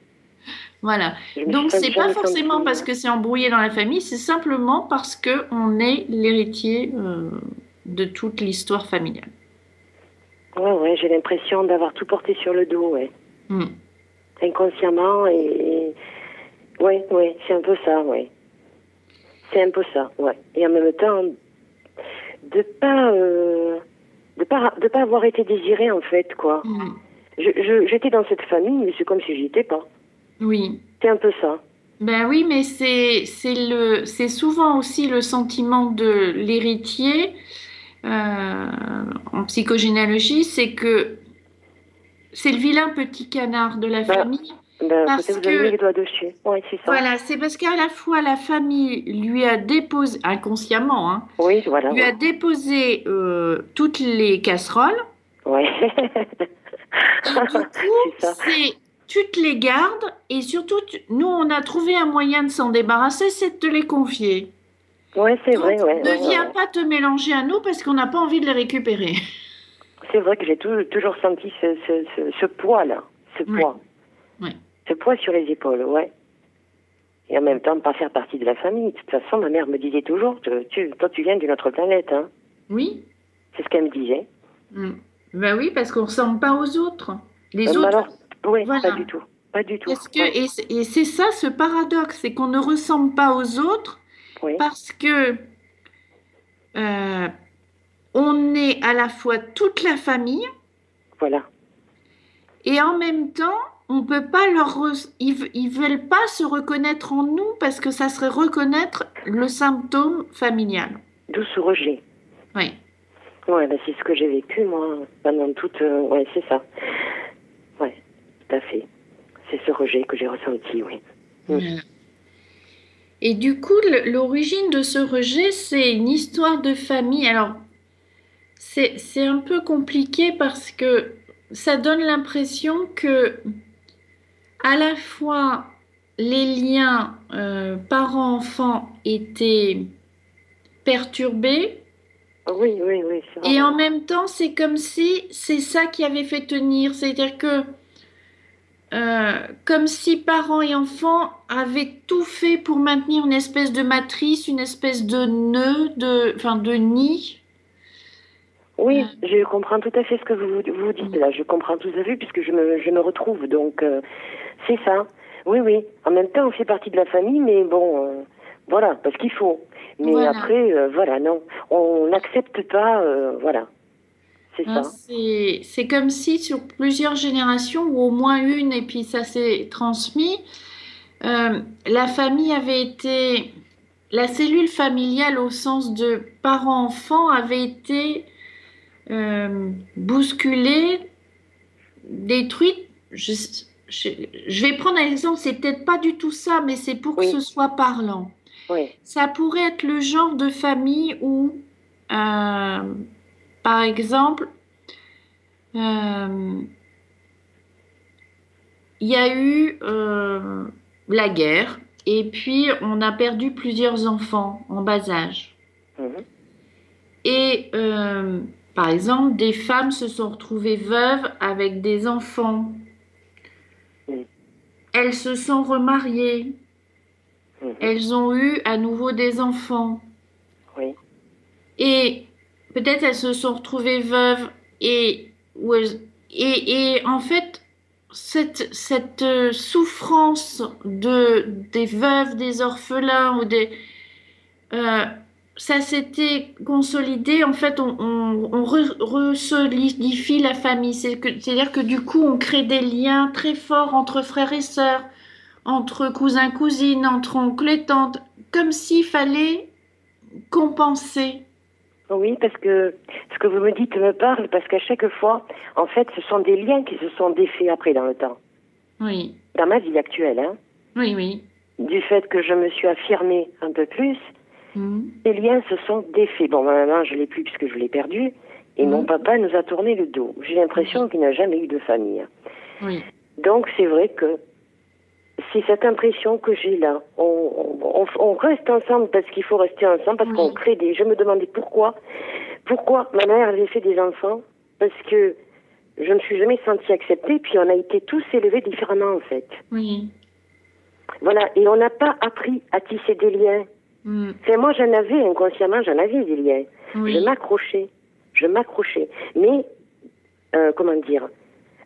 Voilà. Donc c'est pas forcément parce que c'est embrouillé dans la famille, c'est simplement parce que on est l'héritier euh, de toute l'histoire familiale. Ouais, ouais, j'ai l'impression d'avoir tout porté sur le dos, ouais. Hmm. Inconsciemment et... Ouais, ouais, c'est un peu ça, ouais. C'est un peu ça, ouais. Et en même temps, de pas... euh, de pas de pas avoir été désiré, en fait, quoi. Je- j'étais dans cette famille, mais c'est comme si j'y étais pas. Oui. C'est un peu ça. Ben oui, mais c'est c'est le c'est souvent aussi le sentiment de l'héritier euh, en psychogénéalogie, c'est que c'est le vilain petit canard de la Bah, famille. Ben, Parce vous que- mis les doigts dessus. Ouais, c'est ça. Voilà, c'est parce qu'à la fois la famille lui a déposé inconsciemment, hein, Oui, voilà. lui a déposé euh, toutes les casseroles. Et du coup, c'est tu te les gardes et surtout, tu- nous, on a trouvé un moyen de s'en débarrasser, c'est de te les confier. Ouais, c'est vrai, ouais. ne viens pas te mélanger à nous parce qu'on n'a pas envie de les récupérer. C'est vrai que j'ai tou- toujours senti ce, ce, ce, ce poids-là, ce Oui. poids. Oui. Ce poids sur les épaules, ouais. Et en même temps, pas faire partie de la famille. De toute façon, ma mère me disait toujours, tu, tu- toi, tu viens d'une autre planète, hein. Oui. C'est ce qu'elle me disait. Mm. Ben oui, parce qu'on ne ressemble pas aux autres. Les Euh, autres. alors, oui, Voilà. pas du tout. Pas du tout. Parce que, Ouais. et c'est- et c'est ça ce paradoxe, c'est qu'on ne ressemble pas aux autres Oui. parce que euh, on est à la fois toute la famille Voilà. et en même temps on peut pas leur re- ils, ils veulent pas se reconnaître en nous parce que ça serait reconnaître le symptôme familial. D'où ce rejet. Oui. Ouais, ben, c'est ce que j'ai vécu, moi, pendant toute... euh, ouais, c'est ça. Ouais, tout à fait. C'est ce rejet que j'ai ressenti, oui. Mm. Voilà. Et du coup, l'origine de ce rejet, c'est une histoire de famille. Alors, c'est c'est un peu compliqué parce que ça donne l'impression que, à la fois, les liens euh, parents-enfants étaient perturbés, Oui, oui, oui. et en même temps, c'est comme si c'est ça qui avait fait tenir. C'est-à-dire que, euh, comme si parents et enfants avaient tout fait pour maintenir une espèce de matrice, une espèce de nœud, de, enfin, de nid. Oui, je comprends tout à fait ce que vous vous dites là. Je comprends tout à fait puisque je me, je me retrouve. Donc, euh, c'est ça. Oui, oui. En même temps, on fait partie de la famille, mais bon, euh, voilà, parce qu'il faut. Mais Voilà. après, euh, voilà, non. On n'accepte pas, voilà. C'est Hein, ça. c'est, comme si sur plusieurs générations, ou au moins une, et puis ça s'est transmis, la famille avait été, la cellule familiale au sens de parents-enfants avait été euh, bousculée, détruite. Je, je, je vais prendre un exemple, c'est peut-être pas du tout ça, mais c'est pour Oui. que ce soit parlant. Oui, Ça pourrait être le genre de famille où, euh, par exemple, euh, il y a eu euh, la guerre et puis on a perdu plusieurs enfants en bas âge. Mhm. Et par exemple, des femmes se sont retrouvées veuves avec des enfants. Elles se sont remariées. Elles ont eu à nouveau des enfants. Oui. Et peut-être elles se sont retrouvées veuves et, et, et en fait, cette, cette euh, souffrance de, des veuves, des orphelins ou des... euh, ça s'était consolidé. En fait, on, on, on re- resolidifie la famille. C'est que- C'est-à-dire que du coup, on crée des liens très forts entre frères et sœurs, entre cousins, cousines, entre oncles et tantes, comme s'il fallait compenser. Oui, parce que ce que vous me dites me parle, parce qu'à chaque fois, en fait, ce sont des liens qui se sont défaits après dans le temps. Oui, Dans ma vie actuelle, hein. oui, oui. Du fait que je me suis affirmée un peu plus, Les liens se sont défaits. Bon, ma maman, je l'ai plus puisque je l'ai perdu. Et mon papa nous a tourné le dos. J'ai l'impression qu'il n'a jamais eu de famille. Oui, Donc c'est vrai que c'est cette impression que j'ai là. On, on, on reste ensemble parce qu'il faut rester ensemble, parce Oui. qu'on crée des... Je me demandais pourquoi. Pourquoi ma mère avait fait des enfants Parce que je ne me suis jamais sentie acceptée, puis on a été tous élevés différemment en fait. oui. Voilà, et on n'a pas appris à tisser des liens. C'est moi j'en avais inconsciemment, j'en avais des liens. Oui. Je m'accrochais, je m'accrochais. Mais, euh, comment dire,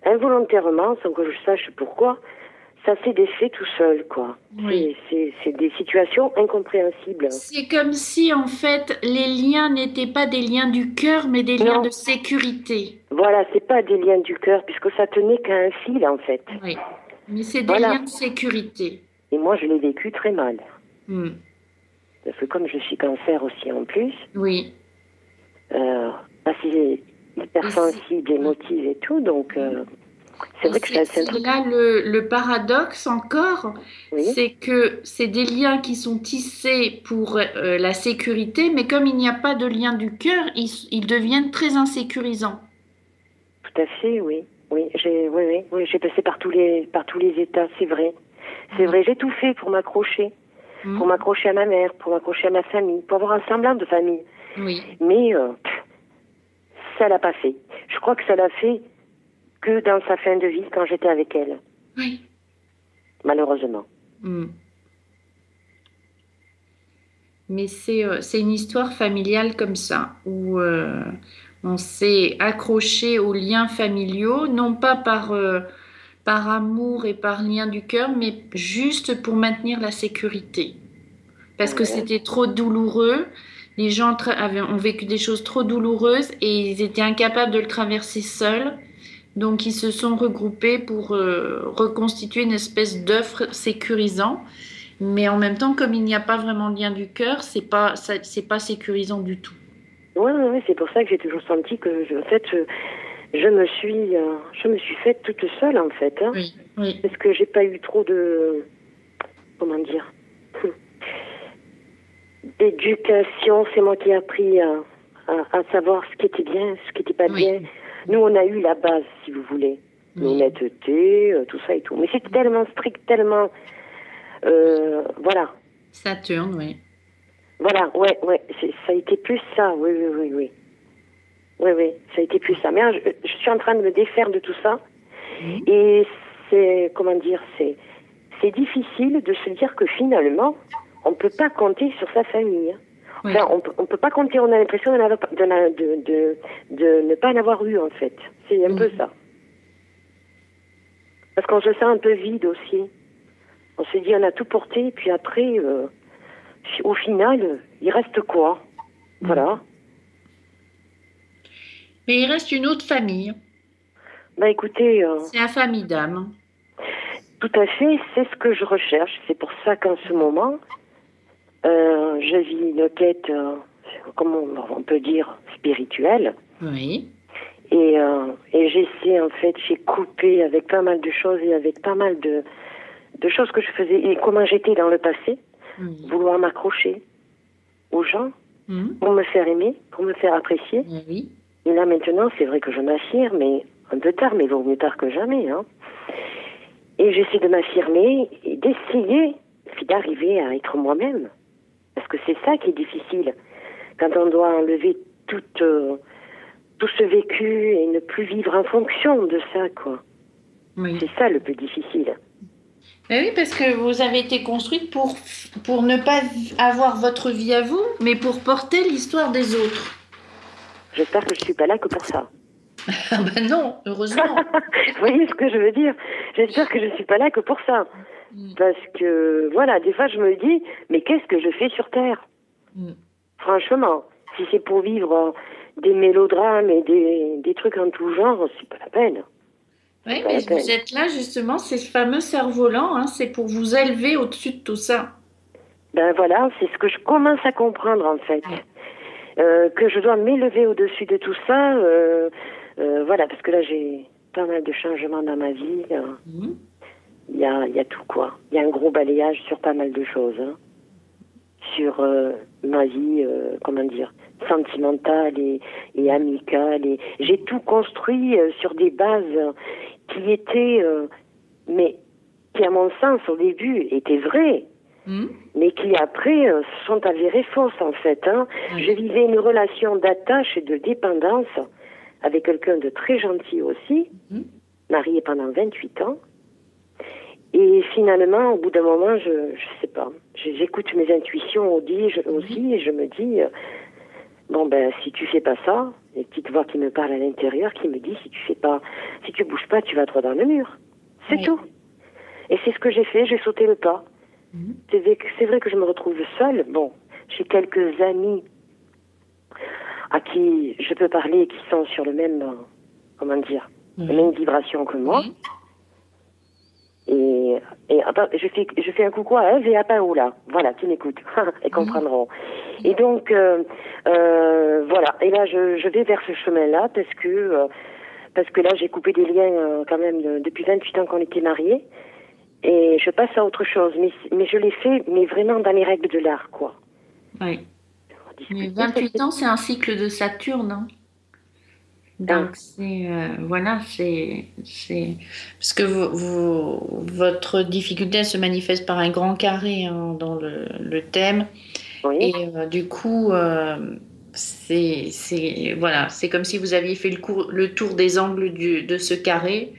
involontairement, sans que je sache pourquoi, ça s'est défait tout seul, quoi. Oui. C'est- des situations incompréhensibles. C'est comme si en fait les liens n'étaient pas des liens du cœur mais des liens de sécurité. Voilà, c'est pas des liens du cœur, puisque ça tenait qu'à un fil, en fait. Oui. Mais c'est des Voilà. liens de sécurité. Et moi, je l'ai vécu très mal. Hmm. Parce que comme je suis cancer aussi en plus, Oui. euh, assez hypersensible, émotive et tout, donc euh, c'est vrai que c'est truc... là le, le paradoxe encore, Oui. c'est que c'est des liens qui sont tissés pour euh, la sécurité, mais comme il n'y a pas de lien du cœur, ils, ils deviennent très insécurisants. Tout à fait, oui. Oui, j'ai oui, oui, oui, j'ai passé par tous les par tous les états, c'est vrai. C'est vrai, j'ai tout fait pour m'accrocher, Hmm. pour m'accrocher à ma mère, pour m'accrocher à ma famille, pour avoir un semblant de famille. Oui. Mais euh, ça l'a pas fait. Je crois que ça l'a fait que dans sa fin de vie quand j'étais avec elle, Oui. malheureusement. Hmm. Mais c'est euh, une histoire familiale comme ça, où euh, on s'est accroché aux liens familiaux, non pas par, euh, par amour et par lien du cœur, mais juste pour maintenir la sécurité. Parce que Ouais. c'était trop douloureux, les gens avaient, ont vécu des choses trop douloureuses et ils étaient incapables de le traverser seuls. Donc ils se sont regroupés pour euh, reconstituer une espèce d'œuvre sécurisant. Mais en même temps, comme il n'y a pas vraiment de lien du cœur, c'est pas c'est pas sécurisant du tout. Oui, oui, c'est pour ça que j'ai toujours senti que, en fait, je, je me suis, euh, je me suis faite toute seule, en fait. Hein. Oui, oui, Parce que j'ai pas eu trop de. Comment dire D'éducation. C'est moi qui ai appris à, à, à savoir ce qui était bien, ce qui était pas Oui. bien. Nous, on a eu la base, si vous voulez. L'honnêteté, euh, tout ça et tout. Mais c'était tellement strict, tellement. euh, voilà. Saturne, oui. Voilà, ouais, ouais. Ça a été plus ça, oui, oui, oui, oui. Oui, oui, ça a été plus. Mais hein, je, je suis en train de me défaire de tout ça. Et c'est, comment dire, c'est, c'est difficile de se dire que finalement, on ne peut pas compter sur sa famille. Oui. Enfin, on peut, pas compter, on a l'impression de, de, de ne pas en avoir eu, en fait. C'est un peu ça. Parce qu'on se sent un peu vide aussi. On se dit, on a tout porté, puis après, euh, au final, il reste quoi? Voilà. Mais il reste une autre famille. Bah écoutez, euh, C'est la famille d'âme. tout à fait, c'est ce que je recherche. C'est pour ça qu'en ce moment, euh, je vis une quête, euh, comment on peut dire, spirituelle. Oui. Et, euh, et j'essaie, en fait, j'ai coupé avec pas mal de choses et avec pas mal de, de choses que je faisais et comment j'étais dans le passé, Oui. vouloir m'accrocher aux gens Mhm. pour me faire aimer, pour me faire apprécier. Oui. Et là maintenant, c'est vrai que je m'affirme, mais un peu tard, mais vaut mieux tard que jamais. Hein. Et j'essaie de m'affirmer et d'essayer d'arriver à être moi-même. Parce que c'est ça qui est difficile. Quand on doit enlever toute, euh, tout ce vécu et ne plus vivre en fonction de ça, quoi. Oui. C'est ça le plus difficile. Ben oui, parce que vous avez été construite pour, pour ne pas avoir votre vie à vous, mais pour porter l'histoire des autres. J'espère que je suis pas là que pour ça. Ah ben non, heureusement. Vous voyez ce que je veux dire? J'espère que je suis pas là que pour ça. Mm. Parce que, voilà, des fois je me dis, mais qu'est-ce que je fais sur Terre? Mm. Franchement, si c'est pour vivre des mélodrames et des, des trucs en tout genre, c'est pas la peine. Oui, mais peine. vous êtes là justement, c'est ce fameux cerf-volant, hein, c'est pour vous élever au-dessus de tout ça. Ben voilà, c'est ce que je commence à comprendre en fait. Que je dois m'élever au-dessus de tout ça. euh, euh, voilà, parce que là j'ai pas mal de changements dans ma vie. euh, Mhm. Il y a, il y a tout quoi. Il y a un gros balayage sur pas mal de choses. hein. Sur euh, ma vie, euh, comment dire, sentimentale et, et amicale. Et j'ai tout construit euh, sur des bases euh, qui étaient, euh, mais qui à mon sens au début étaient vraies, Mais qui après euh, se sont avérées fausses en fait. Hein. Je vivais une relation d'attache et de dépendance avec quelqu'un de très gentil aussi, Mhm. marié pendant 28 ans. Et finalement, au bout d'un moment, je je sais pas, j'écoute mes intuitions aussi, je, aussi et je me dis, euh, bon ben si tu fais pas ça, une petite voix qui me parle à l'intérieur qui me dit si tu fais pas, si tu bouges pas, tu vas droit dans le mur. C'est Oui. tout. Et c'est ce que j'ai fait, j'ai sauté le pas. C'est vrai, que- je me retrouve seule. Bon, j'ai quelques amis à qui je peux parler qui sont sur le même, euh, comment dire, la même vibration que moi. Et, et attends, je fais, je fais un coucou à Eve et à Paola, voilà, qui m'écoutent et comprendront. Et donc, euh, euh, voilà, et là, je, je vais vers ce chemin-là parce que, euh, parce que là, j'ai coupé des liens quand même de- depuis 28 ans qu'on était mariés. Et je passe à autre chose, mais, mais je l'ai fait, mais vraiment dans les règles de l'art, quoi. Oui. Mais Discuter, 28 ans, c'est un cycle de Saturne. hein. Donc, c'est. euh, voilà, c'est. c'est- Parce que vous, vous- votre difficulté, elle se manifeste par un grand carré hein, dans le, le thème. Oui, Et euh, du coup, euh, c'est. c'est- Voilà, c'est comme si vous aviez fait le, tour des angles du, de ce carré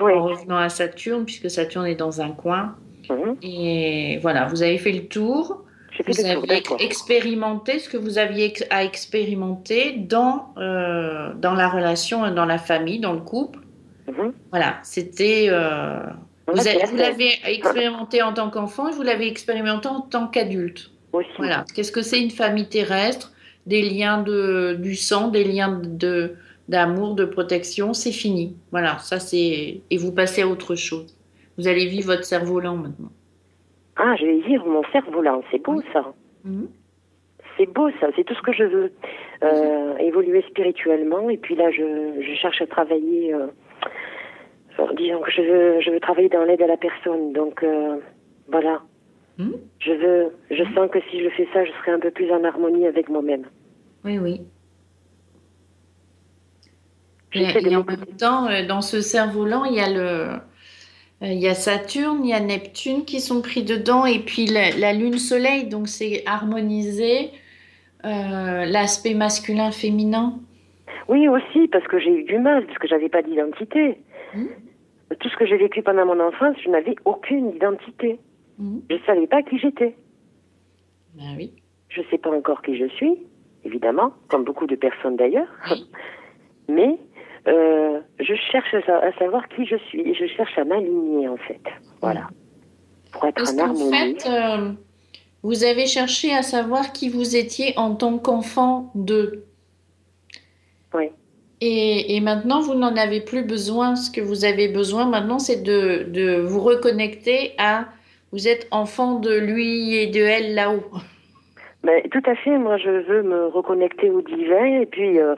oui. en revenant à Saturne, puisque Saturne est dans un coin. Mhm. Et voilà, vous avez fait le tour. Vous tour, d'accord. expérimenté ce que vous aviez à expérimenter dans, euh, dans la relation, dans la famille, dans le couple. Mhm. Voilà, c'était. euh, vous avez- l'avez expérimenté en tant qu'enfant et vous l'avez expérimenté en tant qu'adulte. aussi. Voilà. Qu'est-ce que c'est une famille terrestre? Des liens de, du sang, des liens de d'amour, de protection, c'est fini. Voilà, ça c'est. Et vous passez à autre chose. Vous allez vivre votre cerf-volant maintenant. Ah, je vais dire mon cerf-volant, c'est beau ça. Mhm. C'est beau ça, c'est tout ce que je veux. Euh, évoluer spirituellement et puis là je, je cherche à travailler, euh, disons que je veux, je veux travailler dans l'aide à la personne. Donc euh, voilà, Mhm. je veux, je sens que si je fais ça, je serai un peu plus en harmonie avec moi-même. Oui, oui. Et, en même temps, euh, dans ce cerf-volant, il y a le, euh, il y a Saturne, il y a Neptune qui sont pris dedans, et puis la, la Lune-Soleil, donc c'est harmoniser euh, l'aspect masculin-féminin. Oui aussi parce que j'ai eu du mal parce que j'avais pas d'identité. Mhm. Tout ce que j'ai vécu pendant mon enfance, je n'avais aucune identité. Mhm. Je savais pas qui j'étais. Ben oui. Je sais pas encore qui je suis, évidemment, comme beaucoup de personnes d'ailleurs. Oui. Mais euh, je cherche à, sa- à savoir qui je suis et je cherche à m'aligner en fait. Voilà. Pour être en harmonie. fait, euh, vous avez cherché à savoir qui vous étiez en tant qu'enfant d'eux. Oui. Et, et maintenant, vous n'en avez plus besoin. Ce que vous avez besoin maintenant, c'est de, de vous reconnecter à vous êtes enfant de lui et de elle là-haut. Mais tout à fait, moi je veux me reconnecter au divin et puis euh,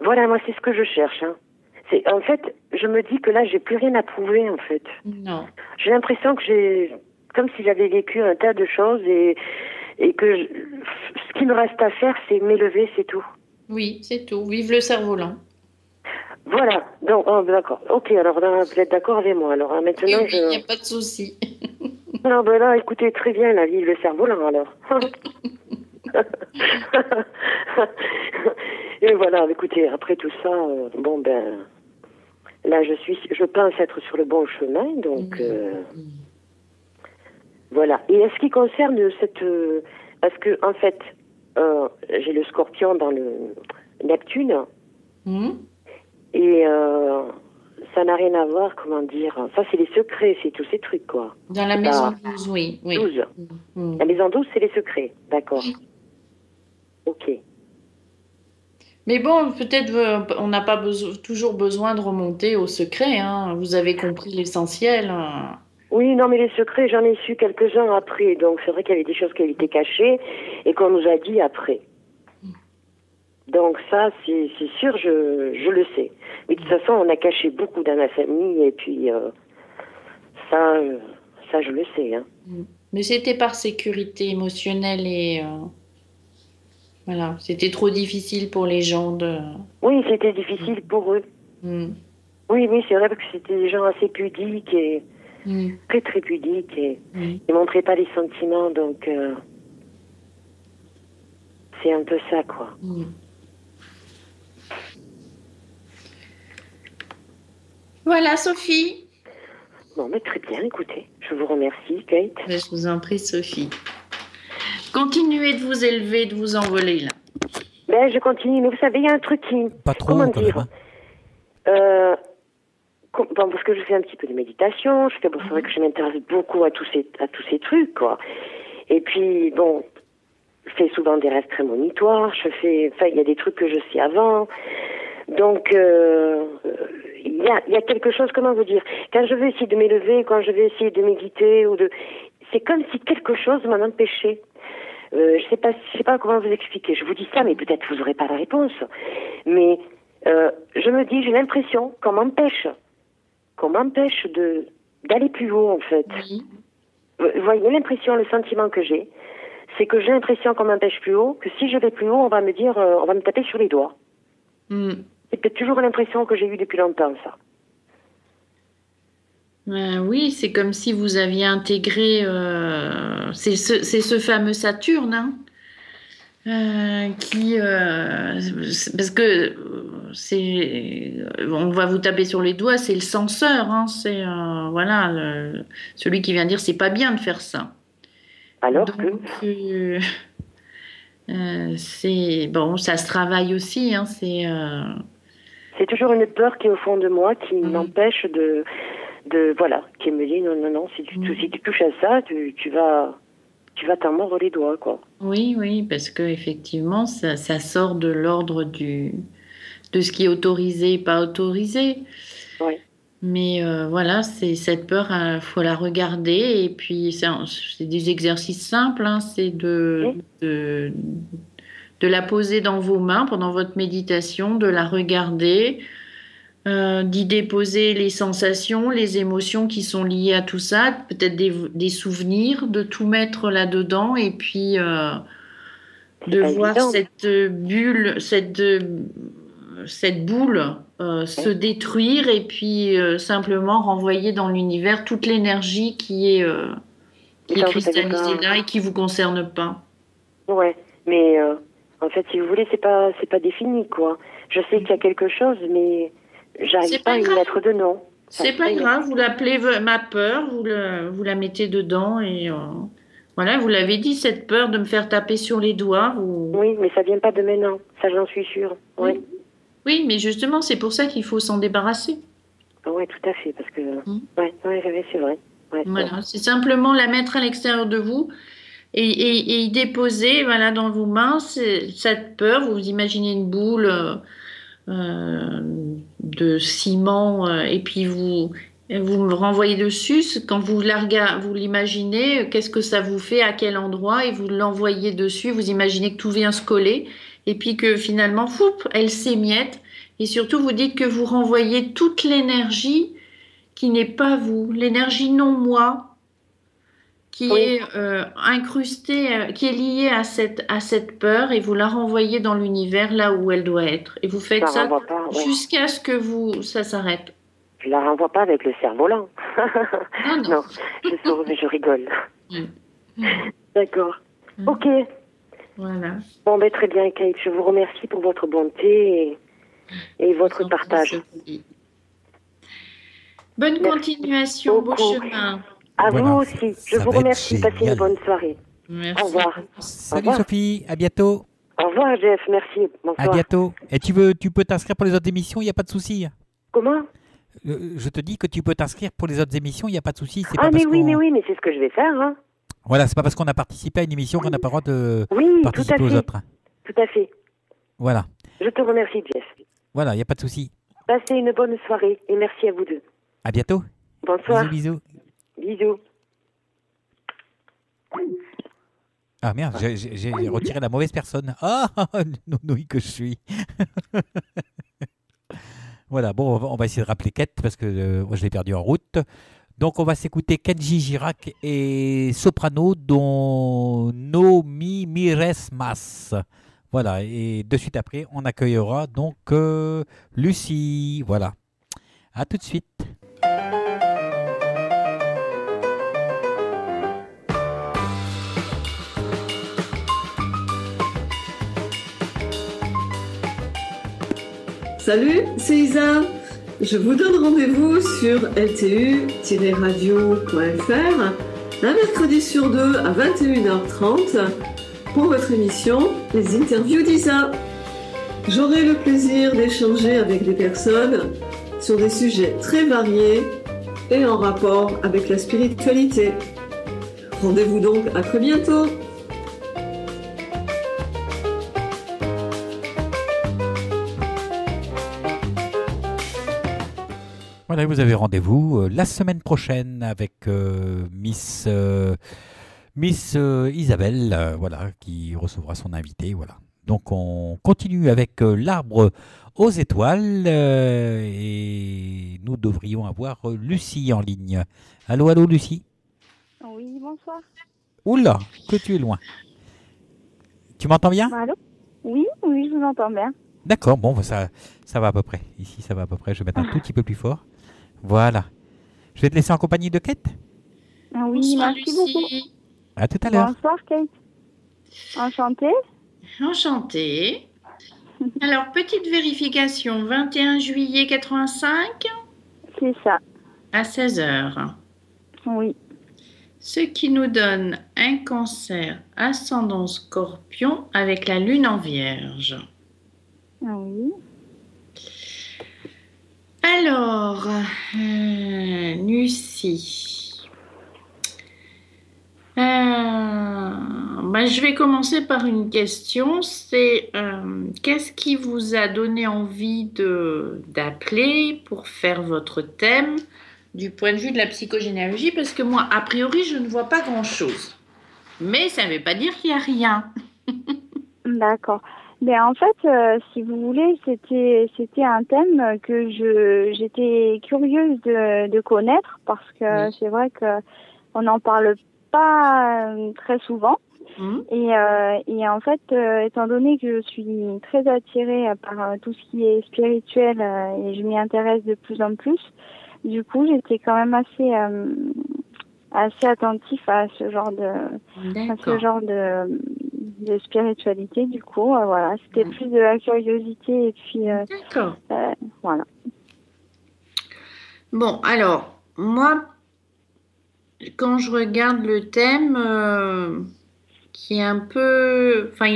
voilà, moi c'est ce que je cherche. hein. C'est en fait, je me dis que là j'ai plus rien à prouver en fait. Non. J'ai l'impression que j'ai comme si j'avais vécu un tas de choses et et que je- ce qui me reste à faire c'est m'élever, c'est tout. Oui, c'est tout. Vive le cerf-volant. Voilà, donc, oh, d'accord. Ok, alors là, vous êtes d'accord avec moi. Alors hein, maintenant, Oui, je. il n'y a pas de souci. Non, ben là, écoutez, très bien, la vie, le cerf-volant, alors. Et voilà, écoutez, après tout ça, euh, bon, ben. Là, je suis, je pense être sur le bon chemin, donc. euh, voilà. Et en ce qui concerne cette. euh, parce que, en fait, euh, j'ai le scorpion dans le Neptune, Hmm et euh, ça n'a rien à voir, comment dire. Ça, c'est les secrets, c'est tous ces trucs, quoi. Dans la maison 12, oui. oui. 12. Hmm. La maison 12, c'est les secrets. D'accord. Ok. Mais bon, peut-être euh, on n'a pas beso- toujours besoin de remonter au secret. Hein. Vous avez compris l'essentiel. hein. Oui, non, mais les secrets, j'en ai su quelques-uns après. Donc, c'est vrai qu'il y avait des choses qui avaient été cachées et qu'on nous a dit après. Donc, ça, c'est sûr, je, je le sais. Mais de toute façon, on a caché beaucoup dans ma famille et puis, euh, ça, euh, ça, je le sais. Hein. Mais c'était par sécurité émotionnelle et euh, voilà, c'était trop difficile pour les gens de. Oui, c'était difficile pour eux. Hmm. Oui, oui, c'est vrai parce que c'était des gens assez pudiques et Hmm. très, très pudiques et Hmm. ils montraient pas les sentiments. Donc, euh, c'est un peu ça, quoi. Voilà, Sophie. Bon, mais très bien, écoutez. Je vous remercie, Kate. Mais Je vous en prie, Sophie. Continuez de vous élever, de vous envoler là. Ben, je continue. Mais vous savez, il y a un truc qui. Pas trop, Comment dire même. hein. Euh, bon, parce que je fais un petit peu de méditation. Je fais, bon, c'est vrai que je m'intéresse beaucoup à tous ces, à tous ces trucs, quoi. Et puis, bon, je fais souvent des rêves prémonitoires. Je fais, enfin, il y a des trucs que je sais avant. Donc, euh, il y a, il y a quelque chose, comment vous dire Quand je vais essayer de m'élever, quand je vais essayer de méditer ou de, c'est comme si quelque chose m'en empêchait. Euh, je sais pas, je sais pas comment vous expliquer. Je vous dis ça, mais peut-être vous aurez pas la réponse. Mais euh, je me dis, j'ai l'impression qu'on m'empêche, qu'on m'empêche de d'aller plus haut en fait. Oui. Vous voyez l'impression, le sentiment que j'ai, c'est que j'ai l'impression qu'on m'empêche plus haut, que si je vais plus haut, on va me dire, euh, on va me taper sur les doigts. Hmm. C'est peut-être toujours l'impression que j'ai eue depuis longtemps, ça. Euh, oui, c'est comme si vous aviez intégré. euh, c'est ce, ce fameux Saturne, hein, euh, qui. euh, parce que euh, c'est. On va vous taper sur les doigts, c'est le censeur, hein, c'est. euh, voilà, le- celui qui vient dire c'est pas bien de faire ça. Alors Donc, que, c'est. Bon, ça se travaille aussi, hein, c'est. euh, c'est toujours une peur qui est au fond de moi, qui Mhm. m'empêche de, de, voilà, qui me dit, non, non, non, si tu, Mhm. si tu touches à ça, tu, tu vas, tu vas t'en mordre les doigts, quoi. Oui, oui, parce que effectivement, ça, ça sort de l'ordre du de ce qui est autorisé et pas autorisé. Oui. Mais euh, voilà, c'est cette peur, il faut la regarder et puis c'est des exercices simples, hein, c'est de, de de la poser dans vos mains pendant votre méditation, de la regarder, euh, d'y déposer les sensations, les émotions qui sont liées à tout ça, peut-être des, des souvenirs, de tout mettre là-dedans et puis euh, de voir évident. cette bulle, cette, euh, cette boule euh, se détruire et puis simplement renvoyer dans l'univers toute l'énergie qui est, qui est cristallisée là et qui vous concerne pas. Ouais, mais en fait, si vous voulez, c'est pas, c'est pas défini, quoi. Je sais qu'il y a quelque chose, mais j'arrive C'est pas, pas à y mettre de nom. C'est pas grave, vous l'appelez ma peur, vous, le, vous la mettez dedans et euh, voilà, vous l'avez dit, cette peur de me faire taper sur les doigts. vous- Oui, mais ça vient pas de maintenant. Ça, j'en suis sûre. Oui, Oui, mais justement, c'est pour ça qu'il faut s'en débarrasser. ouais, tout à fait, parce que, Mm. ouais, ouais, ouais, c'est vrai. Ouais, Voilà, c'est simplement la mettre à l'extérieur de vous et, et, et y déposer voilà, dans vos mains cette peur. Vous imaginez une boule euh, de ciment euh, et puis vous, vous me renvoyez dessus. Quand vous l'imaginez, euh, qu'est-ce que ça vous fait, à quel endroit et vous l'envoyez dessus. Vous imaginez que tout vient se coller et puis que finalement, foup, elle s'émiette. Et surtout, vous dites que vous renvoyez toute l'énergie qui n'est pas vous, l'énergie non moi, qui Oui. est euh, incrustée, euh, qui est liée à cette, à cette peur et vous la renvoyez dans l'univers là où elle doit être. Et vous faites ça ouais. jusqu'à ce que vous, ça s'arrête. Je la renvoie pas avec le cerf-volant. Non, non. non, je, je rigole. Mm. D'accord. Mm. Ok. Voilà. Bon, ben, très bien, Kate. Je vous remercie pour votre bonté et, et votre partage. Bonne Merci continuation, beau beaucoup. chemin. À Voilà, vous aussi. ça Je vous remercie. Passez une bonne soirée. Merci. Au revoir. Salut revoir. Sophie, à bientôt. Au revoir, Jeff. Merci. À Bonsoir. bientôt. Et tu veux, tu peux t'inscrire pour les autres émissions, il n'y a pas de souci. Comment? Euh, Je te dis que tu peux t'inscrire pour les autres émissions, il n'y a pas de souci. Ah, pas mais parce oui, mais oui, mais c'est ce que je vais faire. Hein. Voilà, c'est pas parce qu'on a participé à une émission qu'on n'a pas le droit de Oui, tout à participer aux fait. autres. Tout à fait. Voilà, Je te remercie, Jeff. voilà, il n'y a pas de souci. Passez une bonne soirée et merci à vous deux. À bientôt. Bonsoir. Bisous, bisous. Bisous. Ah merde, j'ai- retiré la mauvaise personne. Ah, nounouille que je suis. voilà, bon, on va essayer de rappeler Kate parce que euh, moi je l'ai perdu en route. Donc on va s'écouter Kenji Girac et Soprano dont No Mi Mires Mas. Voilà, et de suite après, on accueillera donc euh, Lucie. Voilà. À tout de suite. Salut, c'est Isa. Je vous donne rendez-vous sur ltu-radio.fr un mercredi sur deux à 21h30 pour votre émission Les interviews d'Isa. J'aurai le plaisir d'échanger avec des personnes sur des sujets très variés et en rapport avec la spiritualité. Rendez-vous donc à très bientôt. Voilà, vous avez rendez-vous euh, la semaine prochaine avec euh, Miss, euh, Miss Isabelle, voilà, qui recevra son invité. Voilà. Donc on continue avec euh, l'arbre aux étoiles euh, et nous devrions avoir euh, Lucie en ligne. Allô, allô, Lucie? Oui, bonsoir. Oula, que tu es loin. Tu m'entends bien? Allô? Oui, oui, je vous entends bien. D'accord, bon, bah, ça, ça va à peu près. Ici, ça va à peu près. Je vais mettre un tout petit peu plus fort. Voilà. Je vais te laisser en compagnie de Kate. Ah Oui, Bonsoir, merci beaucoup. À tout à l'heure. Bonsoir, Kate. Enchantée. Enchantée. Alors, petite vérification, 21 juillet 85 C'est ça. à 16h. Oui. Ce qui nous donne un cancer ascendant scorpion avec la lune en vierge. Ah Oui. Alors, euh, Lucie. Euh, bah, je vais commencer par une question. C'est euh, qu'est-ce qui vous a donné envie d'appeler pour faire votre thème du point de vue de la psychogénéalogie? Parce que moi, a priori, je ne vois pas grand-chose. Mais ça ne veut pas dire qu'il n'y a rien. D'accord. Ben, en fait, euh, si vous voulez, c'était c'était un thème que je j'étais curieuse de, de connaître parce que Oui. c'est vrai que on n'en parle pas euh, très souvent. Hmm Et, euh, et en fait, euh, étant donné que je suis très attirée par euh, tout ce qui est spirituel euh, et je m'y intéresse de plus en plus, du coup, j'étais quand même assez euh, assez attentif à ce genre de à ce genre de, de spiritualité. Du coup, euh, voilà, c'était plus de la curiosité et puis euh, D'accord. euh, voilà. Bon, alors, moi, quand je regarde le thème, qui est un peu... Enfin,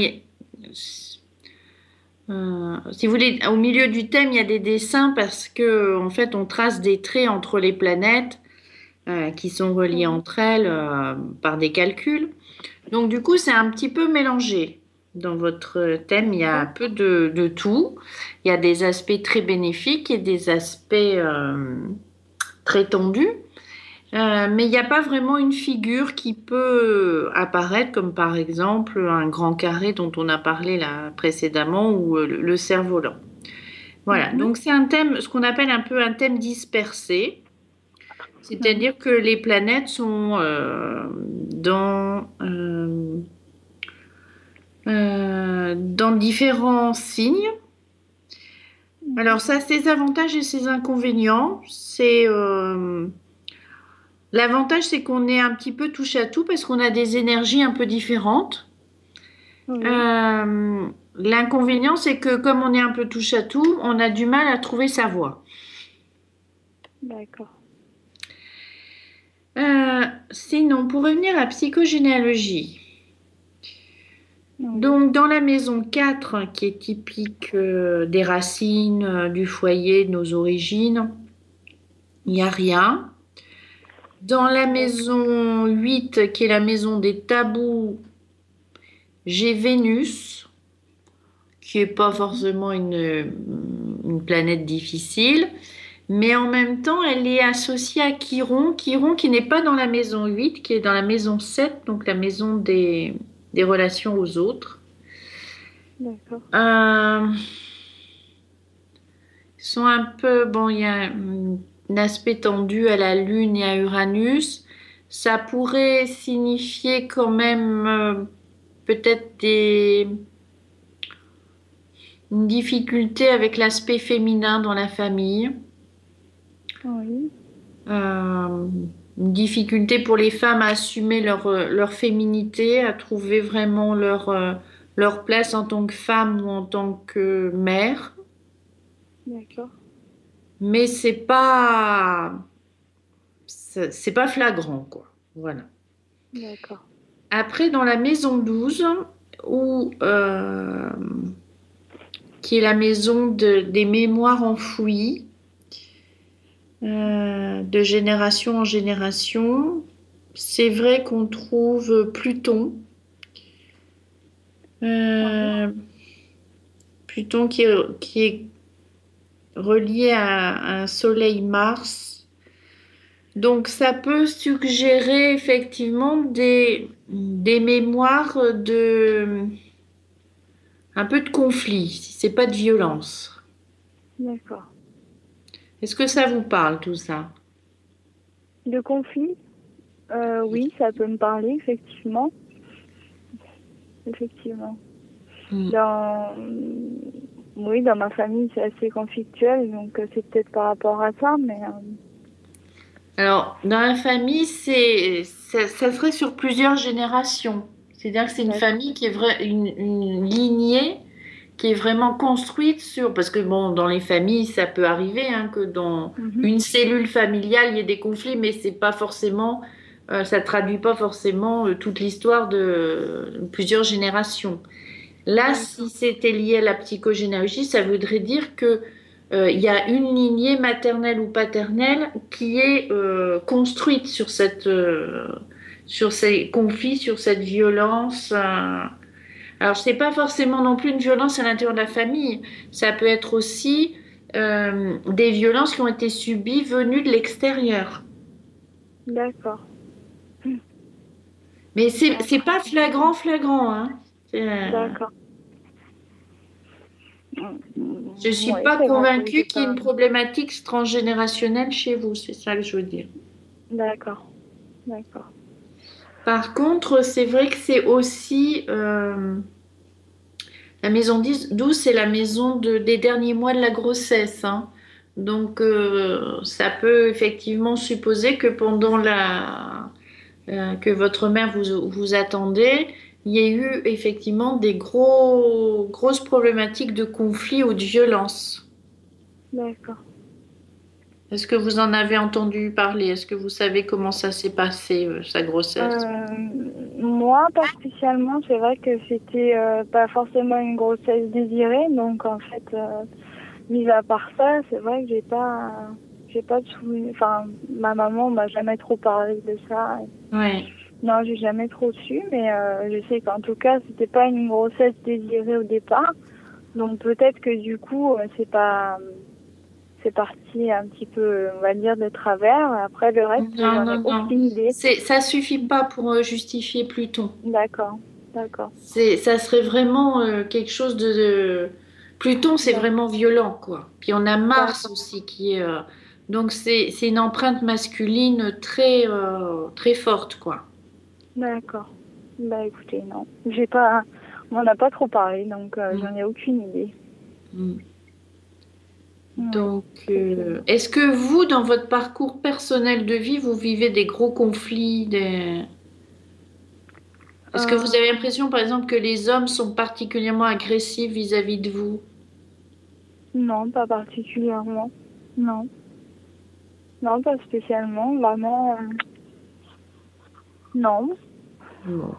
euh, si vous voulez, au milieu du thème, il y a des dessins parce que, en fait, on trace des traits entre les planètes euh, qui sont reliées entre elles euh, par des calculs. Donc, du coup, c'est un petit peu mélangé. Dans votre thème, il y a un peu de, de tout. Il y a des aspects très bénéfiques et des aspects euh, très tendus. Mais il n'y a pas vraiment une figure qui peut apparaître, comme par exemple un grand carré dont on a parlé là précédemment, ou le, le cerf-volant. Voilà, Mhm. donc c'est un thème, ce qu'on appelle un peu un thème dispersé. C'est-à-dire que les planètes sont euh, dans, euh, euh, dans différents signes. Alors ça a ses avantages et ses inconvénients. C'est l'avantage, c'est qu'on est un petit peu touche à tout parce qu'on a des énergies un peu différentes. L'inconvénient, c'est que comme on est un peu touche à tout, on a du mal à trouver sa voie. D'accord. Euh, sinon, pour revenir à la psychogénéalogie, donc dans la maison 4, qui est typique euh, des racines, euh, du foyer, de nos origines, il n'y a rien. Dans la maison 8, qui est la maison des tabous, j'ai Vénus, qui n'est pas forcément une, une planète difficile mais en même temps, elle est associée à Chiron, Chiron qui n'est pas dans la maison 8, qui est dans la maison 7, donc la maison des, relations aux autres. D'accord. Euh, ils sont un peu, bon, il y a un aspect tendu à la Lune et à Uranus. Ça pourrait signifier quand même euh, peut-être des une difficulté avec l'aspect féminin dans la famille. Oui. Euh, une difficulté pour les femmes à assumer leur, euh, leur féminité, à trouver vraiment leur, euh, leur place en tant que femme ou en tant que mère. D'accord. Mais c'est pas c'est pas flagrant quoi. Voilà. D'accord. Après dans la maison 12 où qui est la maison de, des mémoires enfouies euh, de génération en génération. C'est vrai qu'on trouve Pluton. Euh, Pluton qui est, relié à un soleil Mars. Donc ça peut suggérer effectivement des, des mémoires de un peu de conflit, si c'est pas de violence. D'accord. Est-ce que ça vous parle tout ça? De conflit? Euh, Oui, ça peut me parler, effectivement. Effectivement. Hmm. Dans... Oui, dans ma famille, c'est assez conflictuel, donc euh, c'est peut-être par rapport à ça, mais... Euh, Alors, dans la famille, c'est ça, serait sur plusieurs générations. C'est-à-dire que c'est une famille qui est une, une lignée qui est vraiment construite sur, parce que bon, dans les familles, ça peut arriver hein, que dans mhm. une cellule familiale, il y ait des conflits, mais c'est pas forcément, euh, ça traduit pas forcément euh, toute l'histoire de plusieurs générations. Là, si c'était lié à la psychogénéalogie, ça voudrait dire que euh, il y a une lignée maternelle ou paternelle qui est construite sur cette, sur ces conflits, sur cette violence. Alors, ce n'est pas forcément non plus une violence à l'intérieur de la famille. Ça peut être aussi euh, des violences qui ont été subies venues de l'extérieur. D'accord. Mais c'est n'est pas flagrant, flagrant. Hein. Euh, D'accord. Je ne suis pas convaincue qu'il y ait une problématique transgénérationnelle chez vous, c'est ça que je veux dire. D'accord. D'accord. Par contre, c'est vrai que c'est aussi... Euh, la maison 12, c'est la maison des derniers mois de la grossesse. Hein. Donc, euh, ça peut effectivement supposer que pendant la... Euh, que votre mère vous, vous attendait, il y a eu effectivement des gros, grosses problématiques de conflit ou de violence. D'accord. Est-ce que vous en avez entendu parler? Est-ce que vous savez comment ça s'est passé, euh, sa grossesse? Euh, Moi, pas spécialement. C'est vrai que c'était euh, pas forcément une grossesse désirée. Donc, en fait, mis à part ça, c'est vrai que j'ai pas, j'ai pas de souvenir. Enfin, ma maman m'a jamais trop parlé de ça. Oui. Non, j'ai jamais trop su, mais je sais qu'en tout cas, c'était pas une grossesse désirée au départ. Donc, peut-être que du coup, c'est pas c'est parti un petit peu, on va dire, de travers. Après, le reste, j'en ai aucune idée. Ça suffit pas pour euh, justifier Pluton. D'accord, d'accord. Ça serait vraiment euh, quelque chose de... Pluton, c'est vraiment violent, quoi. Puis on a Mars aussi qui est euh, Donc c'est c'est une empreinte masculine très euh, très forte quoi. D'accord. Bah écoutez, non. J'ai pas. On m'en a pas trop parlé, donc euh, Mm. j'en ai aucune idée. Mm. Donc, euh, est-ce que vous, dans votre parcours personnel de vie, vous vivez des gros conflits des... Est-ce que Euh. vous avez l'impression, par exemple, que les hommes sont particulièrement agressifs vis-à-vis de vous? Non, pas particulièrement. Non. Non, pas spécialement. Vraiment. euh, Non. Non.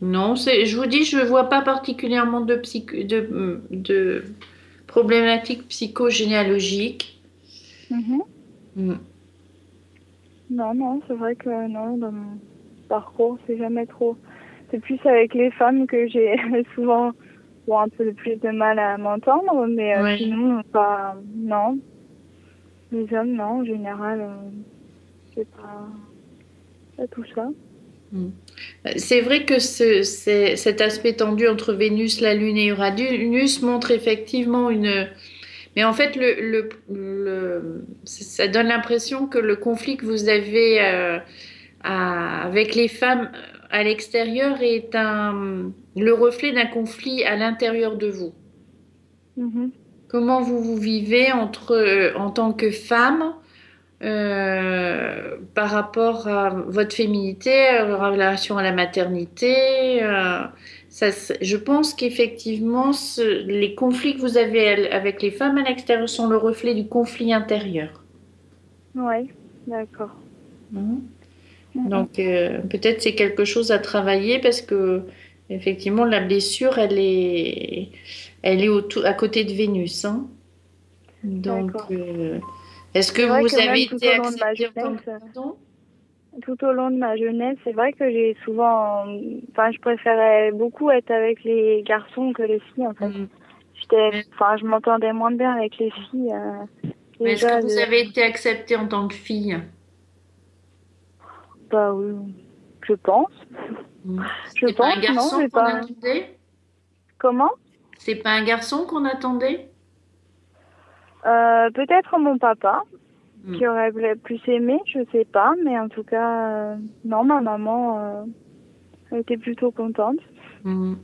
Non, je vous dis, je vois pas particulièrement de, psych- de, de problématiques psychogénéalogiques. Mhm. Mm. Non, non, c'est vrai que non, dans mon parcours, c'est jamais trop. C'est plus avec les femmes que j'ai souvent bon, un peu plus de mal à m'entendre, mais euh, sinon, pas. Non. Les hommes, non, en général, euh, c'est pas. pas tout ça. C'est vrai que ce, cet aspect tendu entre Vénus, la Lune et Uranus montre effectivement une... Mais en fait, le, le, le- ça donne l'impression que le conflit que vous avez euh, à- avec les femmes à l'extérieur est un, le reflet d'un conflit à l'intérieur de vous. Mhm. Comment vous vous vivez entre, euh, en tant que femme euh, par rapport à votre féminité, euh, en relation à la maternité euh, ça, je pense qu'effectivement, les conflits que vous avez avec les femmes à l'extérieur sont le reflet du conflit intérieur. Ouais, d'accord. Mhm. Mhm. Donc euh, peut-être c'est quelque chose à travailler parce que effectivement la blessure elle est elle est au- à côté de Vénus hein. Donc euh, est-ce que vous que avez été acceptée en tant Tout au long de ma jeunesse, c'est vrai que j'ai souvent. Enfin, je préférais beaucoup être avec les garçons que les filles, en fait. J'étais, enfin, je m'entendais moins bien avec les filles. euh, Mais est-ce que vous de- avez été acceptée en tant que fille? Bah oui, je pense. Mhm. Je C'est pas un pense, garçon non, qu'on pas. attendait? Comment? C'est pas un garçon qu'on attendait? Euh, Peut-être mon papa, Mm. qui aurait plus aimé, je sais pas, mais en tout cas, euh, non, ma maman euh, était plutôt contente. Mhm.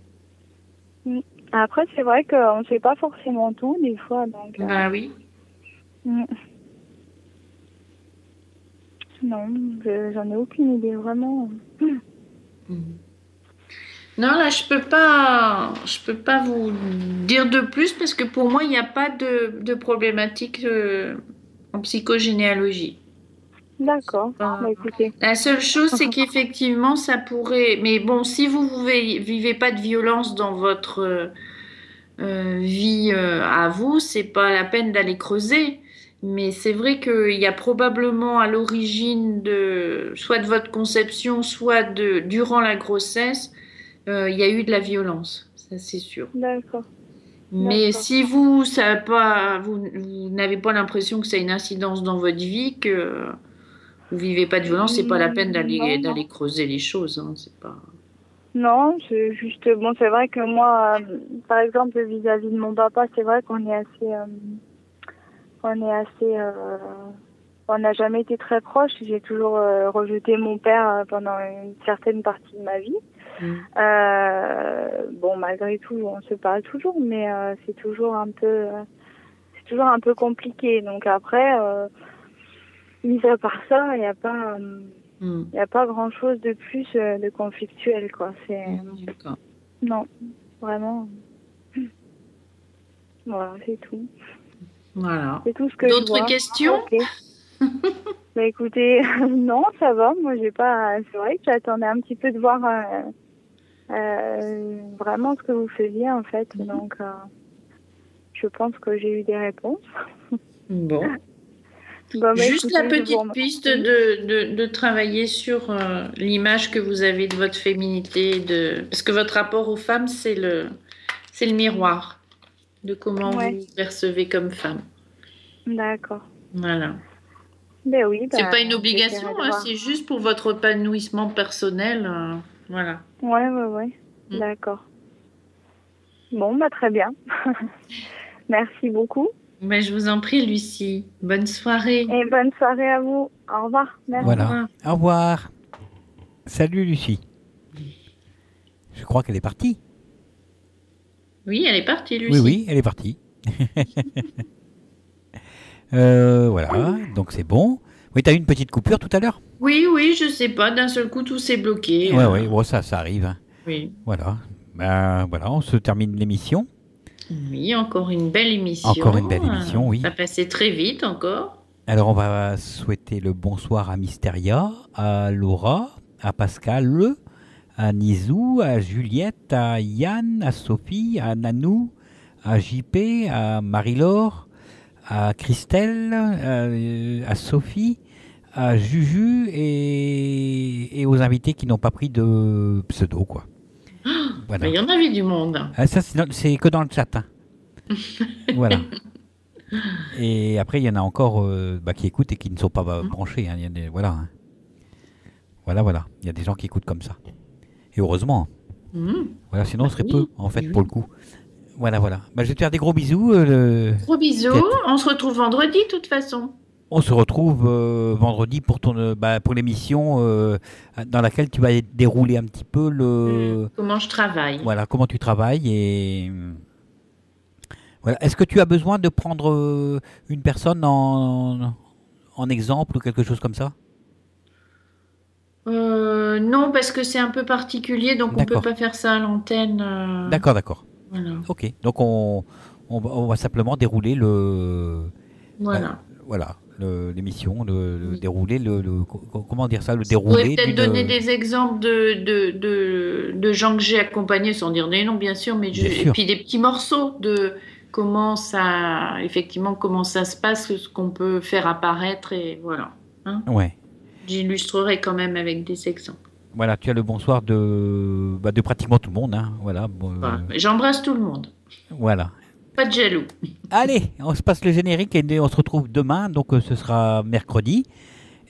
Après, c'est vrai qu'on ne sait pas forcément tout, des fois, donc. Bah oui. Non, je- j'en ai aucune idée, vraiment. Non, là, je peux pas, je peux pas vous dire de plus parce que pour moi, il n'y a pas de, de problématique euh, en psychogénéalogie. D'accord. Ah. Bah. La seule chose, c'est qu'effectivement, ça pourrait. Mais bon, si vous ne vivez pas de violence dans votre euh, euh, vie euh, à vous, c'est pas la peine d'aller creuser. Mais c'est vrai qu'il y a probablement à l'origine de soit de votre conception, soit de durant la grossesse, euh, il y a eu de la violence. Ça, c'est sûr. D'accord. Mais si vous, ça pas, vous, vous n'avez pas l'impression que ça a une incidence dans votre vie, que vous vivez pas de violence, c'est pas la peine d'aller creuser les choses. Hein, c'est pas. Non, c'est juste. Bon, c'est vrai que moi, euh, par exemple, vis-à-vis de mon papa, c'est vrai qu'on est assez. euh, on est assez. euh, on n'a jamais été très proches. J'ai toujours rejeté mon père pendant une certaine partie de ma vie. Euh, bon, malgré tout, on se parle toujours, mais euh, c'est toujours un peu, c'est toujours un peu compliqué. Donc après, euh, mis à part ça, il n'y a pas, euh, Mm. il y a pas grand chose de plus euh, de conflictuel, quoi. C'est D'accord. non, vraiment. Voilà, c'est tout. Voilà. C'est tout ce que je D'autres vois. questions? Bah écoutez, non, ça va. Moi, j'ai pas. C'est vrai que j'attendais un petit peu de voir euh, vraiment ce que vous faisiez en fait. Mhm. Donc, euh, je pense que j'ai eu des réponses. Bon. Bon, bah, Juste écoutez, la petite vous piste de, de, de travailler sur euh, l'image que vous avez de votre féminité, de... parce que votre rapport aux femmes, c'est le, c'est le miroir de comment Ouais. vous vous percevez comme femme. D'accord. Voilà. Ben oui. C'est bah, pas une obligation, hein, c'est juste pour votre épanouissement personnel. euh, voilà. Ouais, ouais, ouais. Mm. D'accord. Bon, bah très bien. Merci beaucoup. Ben, je vous en prie, Lucie. Bonne soirée. Et bonne soirée à vous. Au revoir. Merci. Voilà. Au revoir. Salut Lucie. Je crois qu'elle est partie. Oui, elle est partie, Lucie. Oui, oui, elle est partie. Euh, voilà, donc c'est bon. Oui, tu as eu une petite coupure tout à l'heure? Oui, oui, je sais pas. D'un seul coup, tout s'est bloqué. Oui, oui, bon, ça, ça arrive. hein. oui. Voilà. Ben, voilà, on se termine l'émission. Oui, encore une belle émission. Encore une belle émission, oui. Ça passait très vite encore. Alors, on va souhaiter le bonsoir à Mysteria, à Laura, à Pascal, à Nizou, à Juliette, à Yann, à Sophie, à Nanou, à JP, à Marie-Laure, à Christelle, euh, à Sophie, à Juju et, et aux invités qui n'ont pas pris de pseudo, quoi. Voilà. Mais Il y en avait du monde. Ah, ça, c'est que dans le chat. hein. voilà. Et après, il y en a encore euh, bah, qui écoutent et qui ne sont pas bah, branchés. hein. Il y a des- voilà. hein. Voilà, voilà. Il y a des gens qui écoutent comme ça. Et heureusement. Mhm. Voilà, sinon, on serait oui, peu, en fait, oui, pour le coup. Voilà, voilà. Bah, je vais te faire des gros bisous. euh, le- Gros bisous. On se retrouve vendredi, de toute façon. On se retrouve euh, vendredi pour ton euh, bah, pour l'émission euh, dans laquelle tu vas dérouler un petit peu le Comment je travaille. voilà comment tu travailles et voilà. Est-ce que tu as besoin de prendre une personne en, en exemple ou quelque chose comme ça? Euh, non, parce que c'est un peu particulier, donc on peut pas faire ça à l'antenne. D'accord, d'accord. Voilà. Ok. Donc on, on, va, on va simplement dérouler le voilà. voilà le- l'émission, le, le Oui. dérouler le, le- co- comment dire ça, le Vous déroulé. peut-être d'une- donner des exemples de, de, de, de gens que j'ai accompagnés, sans dire des noms, bien sûr, mais je- Bien et puis des petits morceaux de comment ça, effectivement, comment ça se passe, ce qu'on peut faire apparaître, et voilà. Ouais. J'illustrerai quand même avec des exemples. Voilà, tu as le bonsoir de bah, de pratiquement tout le monde. Hein. Voilà. bon, euh, Voilà. J'embrasse tout le monde. voilà. Pas de jaloux. Allez, on se passe le générique et on se retrouve demain, donc euh, ce sera mercredi.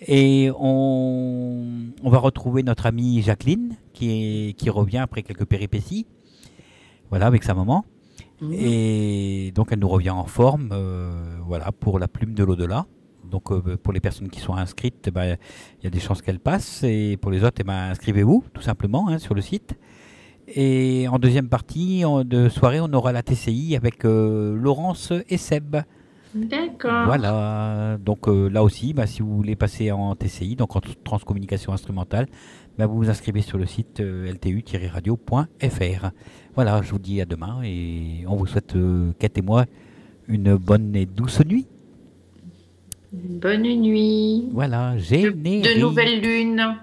Et on, on va retrouver notre amie Jacqueline qui, est, qui revient après quelques péripéties. Voilà, avec sa maman. Mhm. Et donc elle nous revient en forme, euh, voilà, pour la plume de l'au-delà. Donc euh, pour les personnes qui sont inscrites, ben, il y a des chances qu'elles passent. Et pour les autres, eh ben, inscrivez-vous tout simplement hein, sur le site. Et en deuxième partie de soirée, on aura la TCI avec euh, Laurence et Seb. D'accord. Voilà. Donc euh, là aussi, bah, si vous voulez passer en TCI, donc en tr- transcommunication instrumentale, bah, vous vous inscrivez sur le site euh, ltu-radio.fr. Voilà, je vous dis à demain et on vous souhaite, Kate et moi, une bonne et douce nuit. Bonne nuit. Voilà, De, générique. de nouvelles lunes.